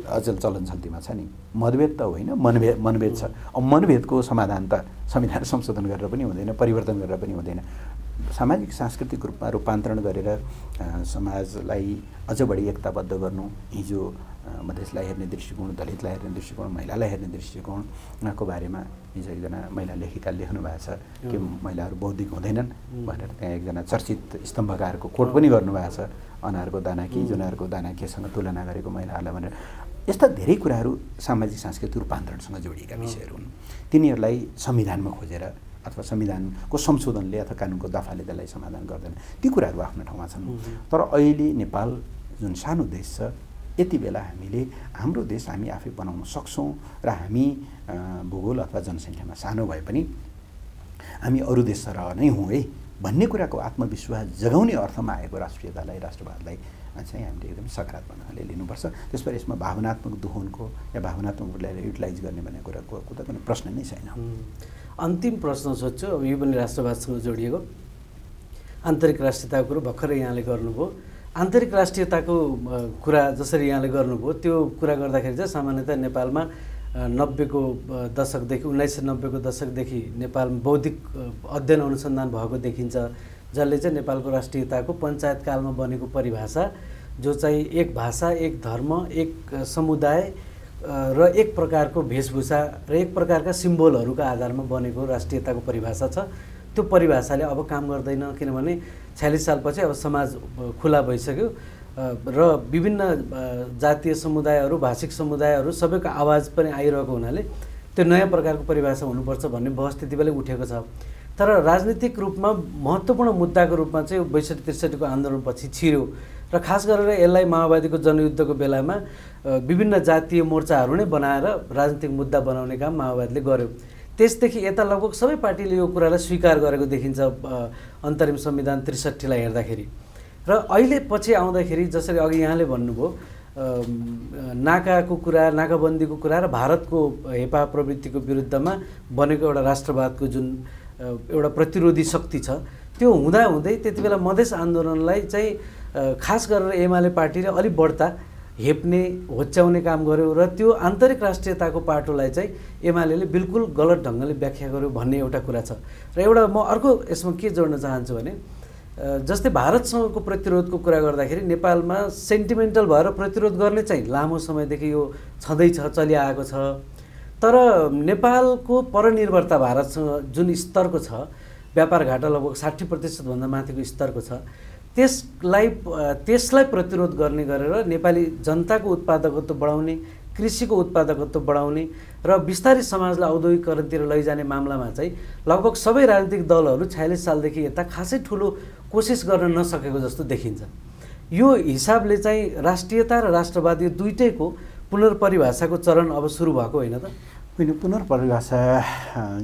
अचल चलन चल्तीमा छ नि। मतभेद त होइन मनभेद मनभेद छ। अब मनभेदको समाधान त संविधान संशोधन गरेर पनि हुँदैन परिवर्तन गरेर पनि हुँदैन। सामाजिक सांस्कृतिक रूपमा रूपान्तरण गरेर समाजलाई अझ बढी एकताबद्ध गर्नु हिजो मधेसलाई हेर्ने दृष्टिकोण दलितलाई हेर्ने दृष्टिकोण महिलालाई हेर्ने दृष्टिकोणको बारेमा हिजो एकजना महिला लेखिका लेख्नु भएको छ कि महिलाहरू बौद्धिक हुँदैनन् भनेर त्यहाँ एकजना चर्चित स्तम्भकारको कोट पनि गर्नुभएको छ अनारको दाना कि जुनारको दाना केसँग तुलना गरेको महिलाहरूलाई भनेर। यस्ता धेरै कुराहरू सामाजिक सांस्कृतिक रूपान्तरणसँग जोडिएका विषयहरू हुन्। तिनीहरूलाई संविधानमा खोजेर अथवा संविधानको संशोधनले अथवा कानुनको दफाले त्यसलाई समाधान गर्दैन। ती कुराहरू आफ्नो ठाउँमा छन्। तर अहिले नेपाल जुन सानो देश छ यति बेला हामीले हाम्रो देश हामी आफै बनाउन सक्छौँ र हामी भूगोल अथवा जनसङ्ख्यामा सानो भए पनि हामी अरू देश सरह नै हौँ है भन्ने कुराको आत्मविश्वास जगाउने अर्थमा आएको राष्ट्रियतालाई राष्ट्रवादलाई चाहिँ हामीले एकदम सकारात्मकले लिनुपर्छ। त्यसबाट यसमा भावनात्मक दुहोनको या भावनात्मक रूपलाई युटिलाइज गर्ने भन्ने कुराको कुनै पनि प्रश्न नै छैन। अन्तिम प्रश्न सोध्छु यो पनि राष्ट्रवादसँग जोडिएको। आन्तरिक राष्ट्रियताको कुरो भर्खरै यहाँले गर्नुभयो। आन्तरिक राष्ट्रियताको कुरा जसरी यहाँले गर्नुभयो त्यो कुरा गर्दाखेरि चाहिँ सामान्यतः नेपालमा नब्बेको दशकदेखि उन्नाइस सय नब्बेको दशकदेखि नेपालमा बौद्धिक अध्ययन अनुसन्धान भएको देखिन्छ जसले चाहिँ नेपालको राष्ट्रियताको पञ्चायतकालमा बनेको परिभाषा जो चाहिँ एक भाषा एक धर्म एक समुदाय र एक प्रकारको वेशभूषा र एक प्रकारका सिम्बोलहरूका आधारमा बनेको राष्ट्रियताको परिभाषा छ। त्यो परिभाषाले अब काम गर्दैन किनभने छ्यालिस सालपछि अब समाज खुला भइसक्यो। र विभिन्न जातीय समुदायहरू भाषिक समुदायहरू सबैको आवाज पनि आइरहेको हुनाले त्यो नयाँ प्रकारको परिभाषा हुनुपर्छ भन्ने बहस त्यति बेलै उठेको छ। तर राजनीतिक रूपमा महत्त्वपूर्ण मुद्दाको रूपमा चाहिँ बैसठी त्रिसठीको आन्दोलनपछि छिर्यो। र खास गरेर यसलाई माओवादीको जनयुद्धको बेलामा विभिन्न जातीय मोर्चाहरू नै बनाएर राजनीतिक मुद्दा बनाउने काम माओवादीले गर्यो। त्यसदेखि यता लगभग सबै पार्टीले यो कुरालाई स्वीकार गरेको देखिन्छ अन्तरिम संविधान त्रिसठीलाई हेर्दाखेरि। र अहिले पछि आउँदाखेरि जसरी अघि यहाँले भन्नुभयो नाकाको कुरा नाकाबन्दीको कुरा र भारतको हेपा प्रवृत्तिको विरुद्धमा बनेको एउटा राष्ट्रवादको जुन एउटा प्रतिरोधी शक्ति छ त्यो हुँदाहुँदै त्यति बेला मधेस आन्दोलनलाई चाहिँ खास गरेर एमाले पार्टीले अलिक बढ्ता। हेप्ने होच्याउने काम गर्यो र त्यो आन्तरिक राष्ट्रियताको पाटोलाई चाहिँ एमाले बिल्कुल गलत ढङ्गले व्याख्या गर्यो भन्ने एउटा कुरा छ। र एउटा म अर्को यसमा के जोड्न चाहन्छु भने जस्तै भारतसँगको प्रतिरोधको कुरा गर्दाखेरि नेपालमा सेन्टिमेन्टल भएर प्रतिरोध गर्ने चाहिँ लामो समयदेखि यो छँदैछ चलिआएको छ। तर नेपालको परनिर्भरता भारतसँग जुन स्तरको छ व्यापार घाटा लगभग साठी प्रतिशतभन्दा माथिको स्तरको छ। त्यसलाई त्यसलाई प्रतिरोध गर्ने गरेर नेपाली जनताको उत्पादकत्व बढाउने कृषिको उत्पादकत्व बढाउने र बिस्तारै समाजलाई औद्योगिकरणतिर लैजाने मामलामा चाहिँ लगभग सबै राजनीतिक दलहरू छयालिस सालदेखि यता खासै ठुलो कोसिस गर्न नसकेको जस्तो देखिन्छ। यो हिसाबले चाहिँ राष्ट्रियता र राष्ट्रवाद यो दुइटैको पुनर्परिभाषाको चरण अब सुरु भएको होइन त? होइन पुनर्परिभाषा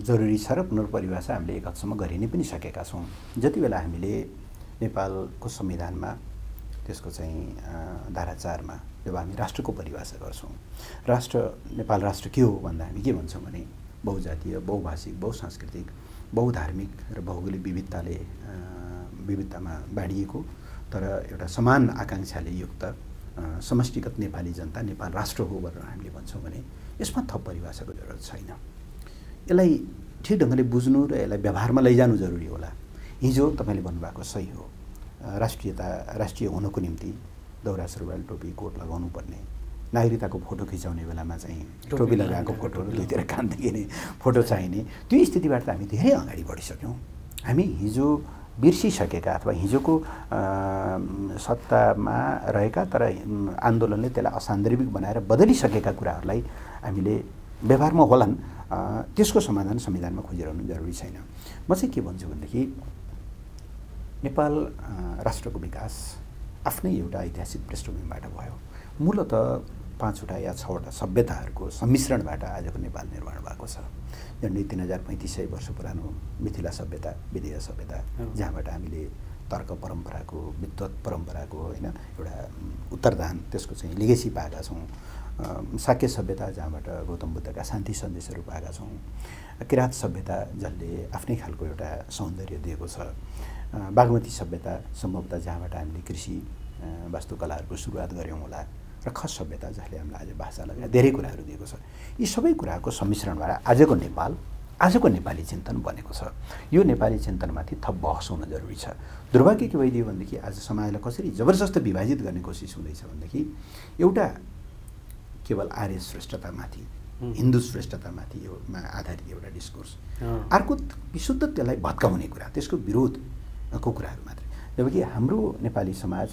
जरुरी छ र पुनर्परिभाषा हामीले एक हदसम्म गरि नै पनि सकेका छौँ। जति बेला हामीले नेपालको संविधानमा त्यसको चाहिँ धारा चारमा जब हामी राष्ट्रको परिभाषा गर्छौँ राष्ट्र नेपाल राष्ट्र के हो भन्दा हामी के भन्छौँ भने बहुजातीय बहुभाषिक बहुसांस्कृतिक बहुधार्मिक र भौगोलिक विविधताले विविधतामा बाँडिएको तर एउटा समान आकाङ्क्षाले युक्त समष्टिगत नेपाली जनता नेपाल राष्ट्र हो भनेर हामीले भन्छौँ भने यसमा थप परिभाषाको जरुरत छैन। यसलाई ठिक ढङ्गले बुझ्नु र यसलाई व्यवहारमा लैजानु जरुरी होला। हिजो तपाईँले भन्नुभएको सही हो। राष्ट्रियता राष्ट्रिय हुनको निम्ति दौरा सुरुवाल टोपी कोट लगाउनु पर्ने। नागरिकताको फोटो खिचाउने बेलामा चाहिँ टोपी लगाएको फोटोहरू दुईतिर कान देखिने फोटो चाहिने। त्यो स्थितिबाट त हामी धेरै अगाडि बढिसक्यौँ। हामी हिजो बिर्सिसकेका अथवा हिजोको सत्तामा रहेका तर आन्दोलनले त्यसलाई असान्दर्भिक बनाएर बदलिसकेका कुराहरूलाई हामीले व्यवहारमा होलान् त्यसको समाधान संविधानमा खोजिरहनु जरुरी छैन। म चाहिँ के भन्छु भनेदेखि नेपाल राष्ट्रको विकास आफ्नै एउटा ऐतिहासिक पृष्ठभूमिबाट भयो। मूलत पाँचवटा या छवटा सभ्यताहरूको सम्मिश्रणबाट आजको नेपाल निर्माण भएको छ। झन्डै तिन हजार पैँतिस सय वर्ष पुरानो मिथिला सभ्यता विदेय सभ्यता जहाँबाट हामीले तर्क परम्पराको विद्वत परम्पराको होइन एउटा उत्तरदान त्यसको चाहिँ लिगेसी पाएका छौँ। साक्य सभ्यता जहाँबाट गौतम बुद्धका शान्ति सन्देशहरू पाएका छौँ। किराँत सभ्यता जसले आफ्नै खालको एउटा सौन्दर्य दिएको छ। बागमती सभ्यता सम्भवतः जहाँबाट हामीले कृषि वास्तुकलाहरूको सुरुवात गऱ्यौँ होला र खस सभ्यता जसले हामीलाई आज भाषा लगाएर धेरै कुराहरू दिएको छ। यी सबै कुराको सम्मिश्रणबाट आजको नेपाल आजको नेपाली चिन्तन बनेको छ। यो नेपाली चिन्तनमाथि थप बहस हुन जरुरी छ। दुर्भाग्य के भइदियो भनेदेखि आज समाजलाई कसरी जबरजस्त विभाजित गर्ने कोसिस हुँदैछ भनेदेखि एउटा केवल आर्य श्रेष्ठतामाथि हिन्दू श्रेष्ठतामाथि मा आधारित एउटा डिस्कोर्स। अर्को विशुद्ध त्यसलाई भत्काउने कुरा त्यसको विरोधको कुराहरू मात्रै जबकि हाम्रो नेपाली समाज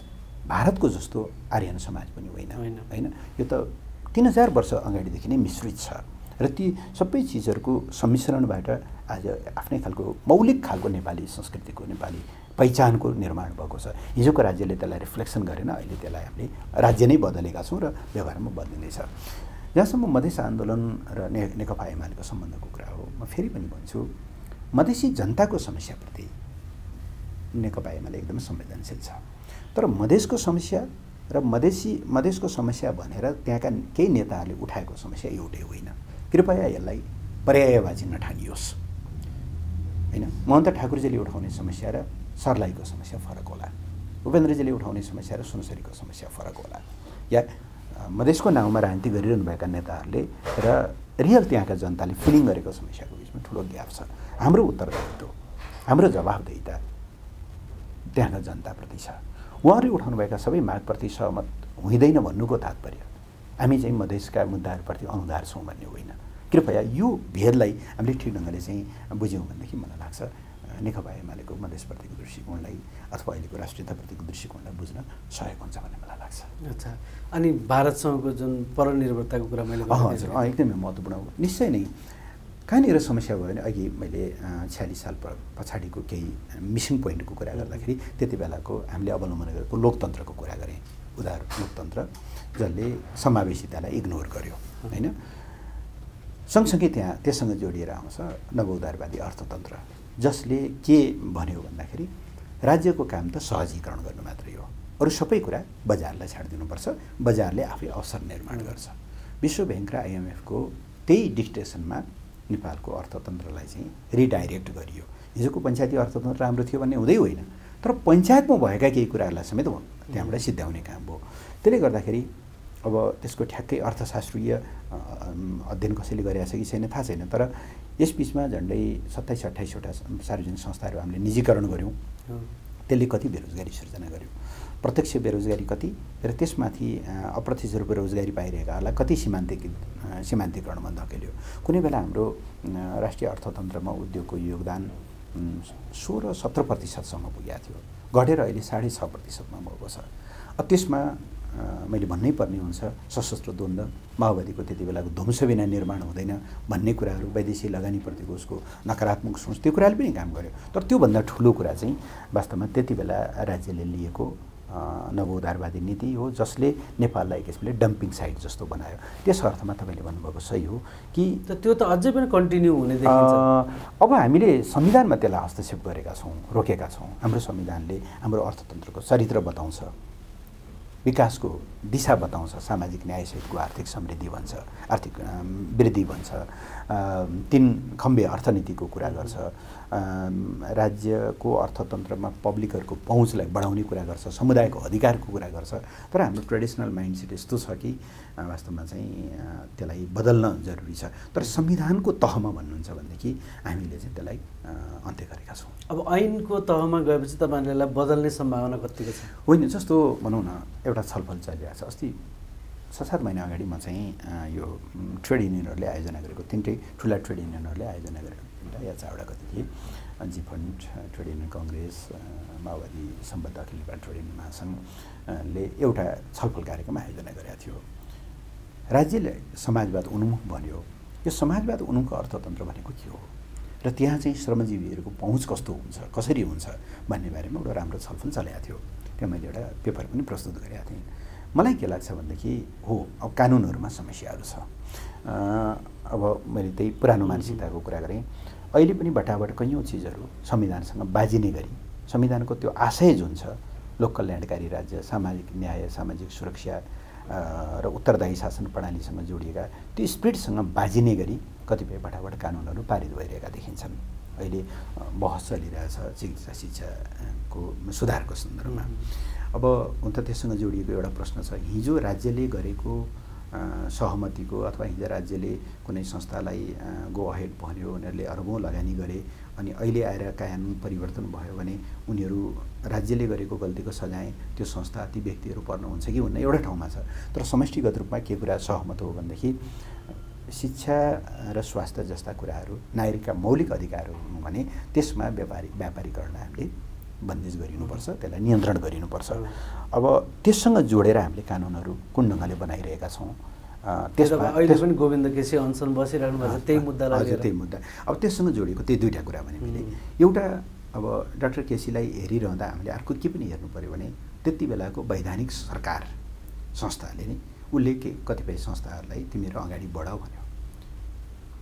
भारतको जस्तो आर्यन समाज पनि होइन। होइन। यो त तिन हजार वर्ष अगाडिदेखि नै मिश्रित छ। र ती सबै चिजहरूको सम्मिश्रणबाट आज आफ्नै खालको मौलिक खालको नेपाली संस्कृतिको नेपाली पहिचानको निर्माण भएको छ। हिजोको राज्यले त्यसलाई रिफ्लेक्सन गरेन अहिले त्यसलाई हामीले राज्य नै बदलेका छौँ र व्यवहारमा बदलिँदैछ। जहाँसम्म मधेस आन्दोलन र ने नेकपा एमालेको सम्बन्धको कुरा हो म फेरि पनि भन्छु मधेसी जनताको समस्याप्रति नेकपा एमाले एकदमै संवेदनशील छ। तर मधेसको समस्या र मधेसी मधेसको समस्या भनेर त्यहाँका केही नेताहरूले उठाएको समस्या एउटै होइन। कृपया यसलाई पर्यायवाची नठानियोस्। होइन? महन्त ठाकुरजीले उठाउने समस्या र सर्लाहीको समस्या फरक होला। उपेन्द्रजीले उठाउने समस्या र सुनसरीको समस्या फरक होला। या मधेसको नाउँमा राजनीति गरिरहनुभएका नेताहरूले र रियल त्यहाँका जनताले फिलिङ गरेको समस्याको बिचमा ठुलो ग्याप छ। हाम्रो उत्तरदायित्व हाम्रो जवाबदेहिता त्यहाँका जनताप्रति छ। उहाँहरूले उठाउनुभएका सबै मागप्रति सहमत हुँदैन भन्नुको तात्पर्य। हामी चाहिँ मधेसका मुद्दाहरूप्रति अनुधार छौँ भन्ने होइन। कृपया यो भेदलाई हामीले ठिक ढङ्गले चाहिँ बुझ्यौँ भनेदेखि मलाई लाग्छ नेकपा एमालेको मधेसप्रतिको दृष्टिकोणलाई अथवा अहिलेको राष्ट्रियताप्रतिको दृष्टिकोणलाई बुझ्न सहयोग हुन्छ भन्ने मलाई लाग्छ। अच्छा। अनि भारतसँगको जुन परनिर्भरताको कुरा मैले एकदमै महत्त्वपूर्ण हो। निश्चय नै कहाँनिर समस्या भयो भने अघि मैले छ्यालिस साल पछाडिको केही मिसिङ पोइन्टको कुरा गर्दाखेरि त्यति बेलाको हामीले अवलम्बन गरेको लोकतन्त्रको कुरा गरेँ। उदार लोकतन्त्र जसले समावेशितालाई इग्नोर गर्यो होइन? सँगसँगै त्यहाँ त्यससँग जोडिएर आउँछ नवउदारवादी अर्थतन्त्र जसले के भन्यो भन्दाखेरि राज्यको काम त सहजीकरण गर्नु मात्रै हो। अरू सबै कुरा बजारलाई छाडिदिनुपर्छ बजारले आफै अवसर निर्माण गर्छ। विश्व ब्याङ्क र आइएमएफको त्यही डिक्टेसनमा नेपालको अर्थतन्त्रलाई चाहिँ रिडाइरेक्ट गरियो। हिजोको पञ्चायती अर्थतन्त्र राम्रो थियो भन्ने हुँदै होइन। तर पञ्चायतमा भएका केही कुराहरूलाई समेत त्यहाँबाट सिद्ध्याउने काम भयो त्यसले गर्दाखेरि अब त्यसको ठ्याक्कै अर्थशास्त्रीय अध्ययन कसैले गरेका छ कि छैन थाहा छैन। तर यस बिचमा झन्डै सत्ताइस अट्ठाइसवटा सार्वजनिक संस्थाहरू हामीले निजीकरण गऱ्यौँ त्यसले कति बेरोजगारी सिर्जना गर्यो। प्रत्यक्ष बेरोजगारी कति र त्यसमाथि अप्रत्यक्ष रूपमा रोजगारी पाइरहेकाहरूलाई कति सीमान्तिक सीमान्तीकरणमा धकेल्यो? कुनै बेला हाम्रो राष्ट्रिय अर्थतन्त्रमा उद्योगको योगदान सोह्र सत्र प्रतिशतसम्म पुगेको थियो। घटेर अहिले साढे छ प्रतिशतमा भएको छ। अब त्यसमा मैले भन्नै पर्ने हुन्छ सशस्त्र द्वन्द्व माओवादीको त्यति बेलाको ध्वंस बिना निर्माण हुँदैन भन्ने कुराहरू वैदेशिक लगानीप्रतिको उसको नकारात्मक सोच त्यो कुराले पनि काम गर्यो। तर त्योभन्दा ठुलो कुरा चाहिँ वास्तवमा त्यति बेला राज्यले लिएको नवोदारवादी नीति हो जसले नेपाललाई एक किसिमले डम्पिङ साइट जस्तो बनायो। त्यस अर्थमा तपाईँले भन्नुभएको सही हो कि त्यो त अझै पनि कन्टिन्यू हुने अब हामीले संविधानमा त्यसलाई हस्तक्षेप गरेका छौँ रोकेका छौँ। हाम्रो संविधानले हाम्रो अर्थतन्त्रको चरित्र बताउँछ विकासको दिशा बताउँछ सामाजिक न्यायसहितको आर्थिक समृद्धि भन्छ आर्थिक वृद्धि भन्छ तिन खम्बे अर्थनीतिको कुरा गर्छ राज्यको अर्थतन्त्रमा पब्लिकहरूको पहुँचलाई बढाउने कुरा गर्छ समुदायको अधिकारको कुरा गर्छ। तर हाम्रो ट्रेडिसनल माइन्डसेट यस्तो छ कि वास्तवमा चाहिँ त्यसलाई बदल्न जरुरी छ। तर संविधानको तहमा भन्नुहुन्छ भनेदेखि हामीले चाहिँ त्यसलाई अन्त्य गरेका छौँ। अब ऐनको तहमा गएपछि तपाईँहरूलाई बदल्ने सम्भावना कतिको छ? होइन जस्तो भनौँ न एउटा छलफल चलिरहेको छ। अस्ति छ सात महिना अगाडि म चाहिँ यो ट्रेड युनियनहरूले आयोजना गरेको तिनटै ठुला ट्रेड युनियनहरूले आयोजना गरेको। या कति थिए। जी फन्ड ट्रेड युनियन कङ्ग्रेस माओवादी सम्बद्ध अखिल नेपाल ट्रेड युनियन महासङ्घले एउटा छलफल कार्यक्रम आयोजना गरेका थियो। राज्यले समाजवाद उन्मुख भन्यो यो समाजवाद उन्मुख अर्थतन्त्र भनेको के हो? र त्यहाँ चाहिँ श्रमजीवीहरूको पहुँच कस्तो हुन्छ? कसरी हुन्छ भन्ने बारेमा एउटा राम्रो छलफल चलेको थियो। त्यहाँ मैले एउटा पेपर पनि प्रस्तुत गरेका थिएँ। मलाई के लाग्छ भनेदेखि हो अब कानुनहरूमा समस्याहरू छ। अब मैले त्यही पुरानो मानसिकताको कुरा गरेँ। अहिले पनि बटाबट कैयौँ चिजहरू संविधानसँग बाजिने गरी संविधानको त्यो आशय जुन छ लोक कल्याणकारी राज्य सामाजिक न्याय सामाजिक सुरक्षा र उत्तरदायी शासन प्रणालीसँग जोडिएका त्यो स्पिरिटसँग बाजिने गरी कतिपय बटाबट कानुनहरू पारित भइरहेका देखिन्छन्। अहिले बहस चलिरहेछ चिकित्सा शिक्षाको सुधारको सन्दर्भमा। अब हुन त त्यससँग जोडिएको एउटा प्रश्न छ हिजो राज्यले गरेको सहमतिको अथवा हिजो राज्यले कुनै संस्थालाई गो अहेड भन्यो उनीहरूले अरबौँ लगानी गरे अनि अहिले आएर कानुन परिवर्तन भयो भने उनीहरू राज्यले गरेको गल्तीको सजाय त्यो संस्था ती व्यक्तिहरू पर्नुहुन्छ कि हुन्न एउटा ठाउँमा छ। तर समष्टिगत रूपमा के कुरा सहमत हो भनेदेखि शिक्षा र स्वास्थ्य जस्ता कुराहरू नागरिकका मौलिक अधिकारहरू हुनु भने त्यसमा व्यापारी व्यापारीकरण हामीले बन्देज गरिनुपर्छ त्यसलाई नियन्त्रण गरिनुपर्छ। अब त्यससँग जोडेर हामीले कानुनहरू कुन ढङ्गले बनाइरहेका छौँ। अहिले पनि गोविन्द केसी अनसन बसिरहनु भएको छ त्यही मुद्दा हजुर त्यही मुद्दा। अब त्यससँग जोडिएको त्यही दुईवटा कुरा भने मैले। एउटा अब डाक्टर केसीलाई हेरिरहँदा हामीले अर्को के पनि हेर्नु पऱ्यो भने त्यति बेलाको वैधानिक सरकार संस्थाले नै उसले के कतिपय संस्थाहरूलाई तिमीहरू अगाडि बढाऊ भन्यो।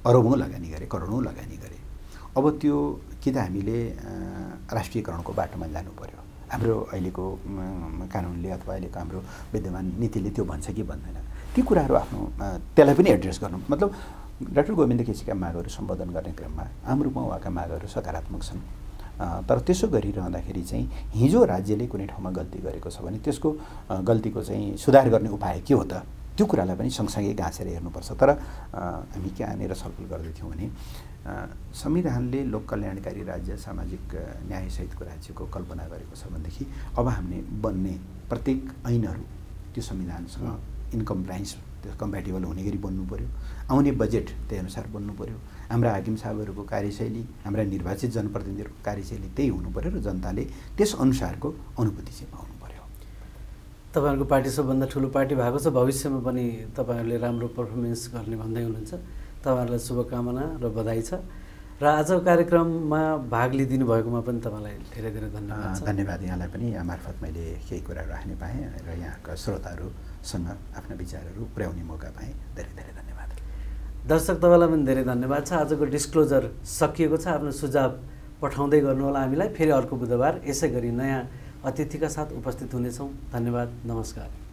अरबौँ लगानी गरे करोडौँ लगानी गरे। अब त्यो कि त हामीले राष्ट्रियकरणको बाटोमा जानु पऱ्यो हाम्रो अहिलेको कानुनले अथवा अहिलेको हाम्रो विद्यमान नीतिले त्यो भन्छ कि भन्दैन? ती कुराहरू आफ्नो त्यसलाई पनि एड्रेस गर्नु मतलब डाक्टर गोविन्द केसीका मागहरू सम्बोधन गर्ने क्रममा आम रूपमा उहाँका मागहरू सकारात्मक छन्। तर त्यसो गरिरहँदाखेरि चाहिँ हिजो राज्यले कुनै ठाउँमा गल्ती गरेको छ भने त्यसको गल्तीको चाहिँ सुधार गर्ने उपाय के हो त? त्यो कुरालाई पनि सँगसँगै गाँसेर हेर्नुपर्छ। तर हामी कहाँनिर छलफल गर्दैथ्यौँ भने संविधानले लोक कल्याणकारी राज्य सामाजिक न्यायसहितको राज्यको कल्पना गरेको छ भनेदेखि अब हामीले बन्ने प्रत्येक ऐनहरू त्यो संविधानसँग इन्कम्प्लाइन्स त्यो कम्प्याटेबल हुने गरी बन्नु पऱ्यो आउने बजेट त्यही अनुसार बन्नु पऱ्यो हाम्रा हाकिम साहबहरूको कार्यशैली हाम्रा निर्वाचित जनप्रतिनिधिहरूको कार्यशैली त्यही हुनु पऱ्यो र जनताले त्यसअनुसारको अनुभूति चाहिँ पाउनु पऱ्यो तपाईँहरूको पार्टी सबभन्दा ठुलो पार्टी भएको छ। भविष्यमा पनि तपाईँहरूले राम्रो पर्फर्मेन्स गर्ने भन्दै हुनुहुन्छ। तपाईँहरूलाई शुभकामना र बधाई छ। र आजको कार्यक्रममा भाग लिइदिनु भएकोमा पनि तपाईँलाई धेरै धेरै धन्यवाद धन्यवाद। यहाँलाई पनि यहाँ मार्फत मैले केही कुराहरू राख्ने पाएँ र यहाँका श्रोताहरूसँग आफ्ना विचारहरू पुर्याउने मौका पाएँ। धेरै धेरै धन्यवाद। दर्शक तपाईँलाई पनि धेरै धन्यवाद छ। आजको डिस्क्लोजर सकिएको छ। आफ्नो सुझाव पठाउँदै गर्नुहोला हामीलाई। फेरि अर्को बुधबार यसै गरी नयाँ अतिथिका साथ उपस्थित हुनेछौँ। धन्यवाद। नमस्कार।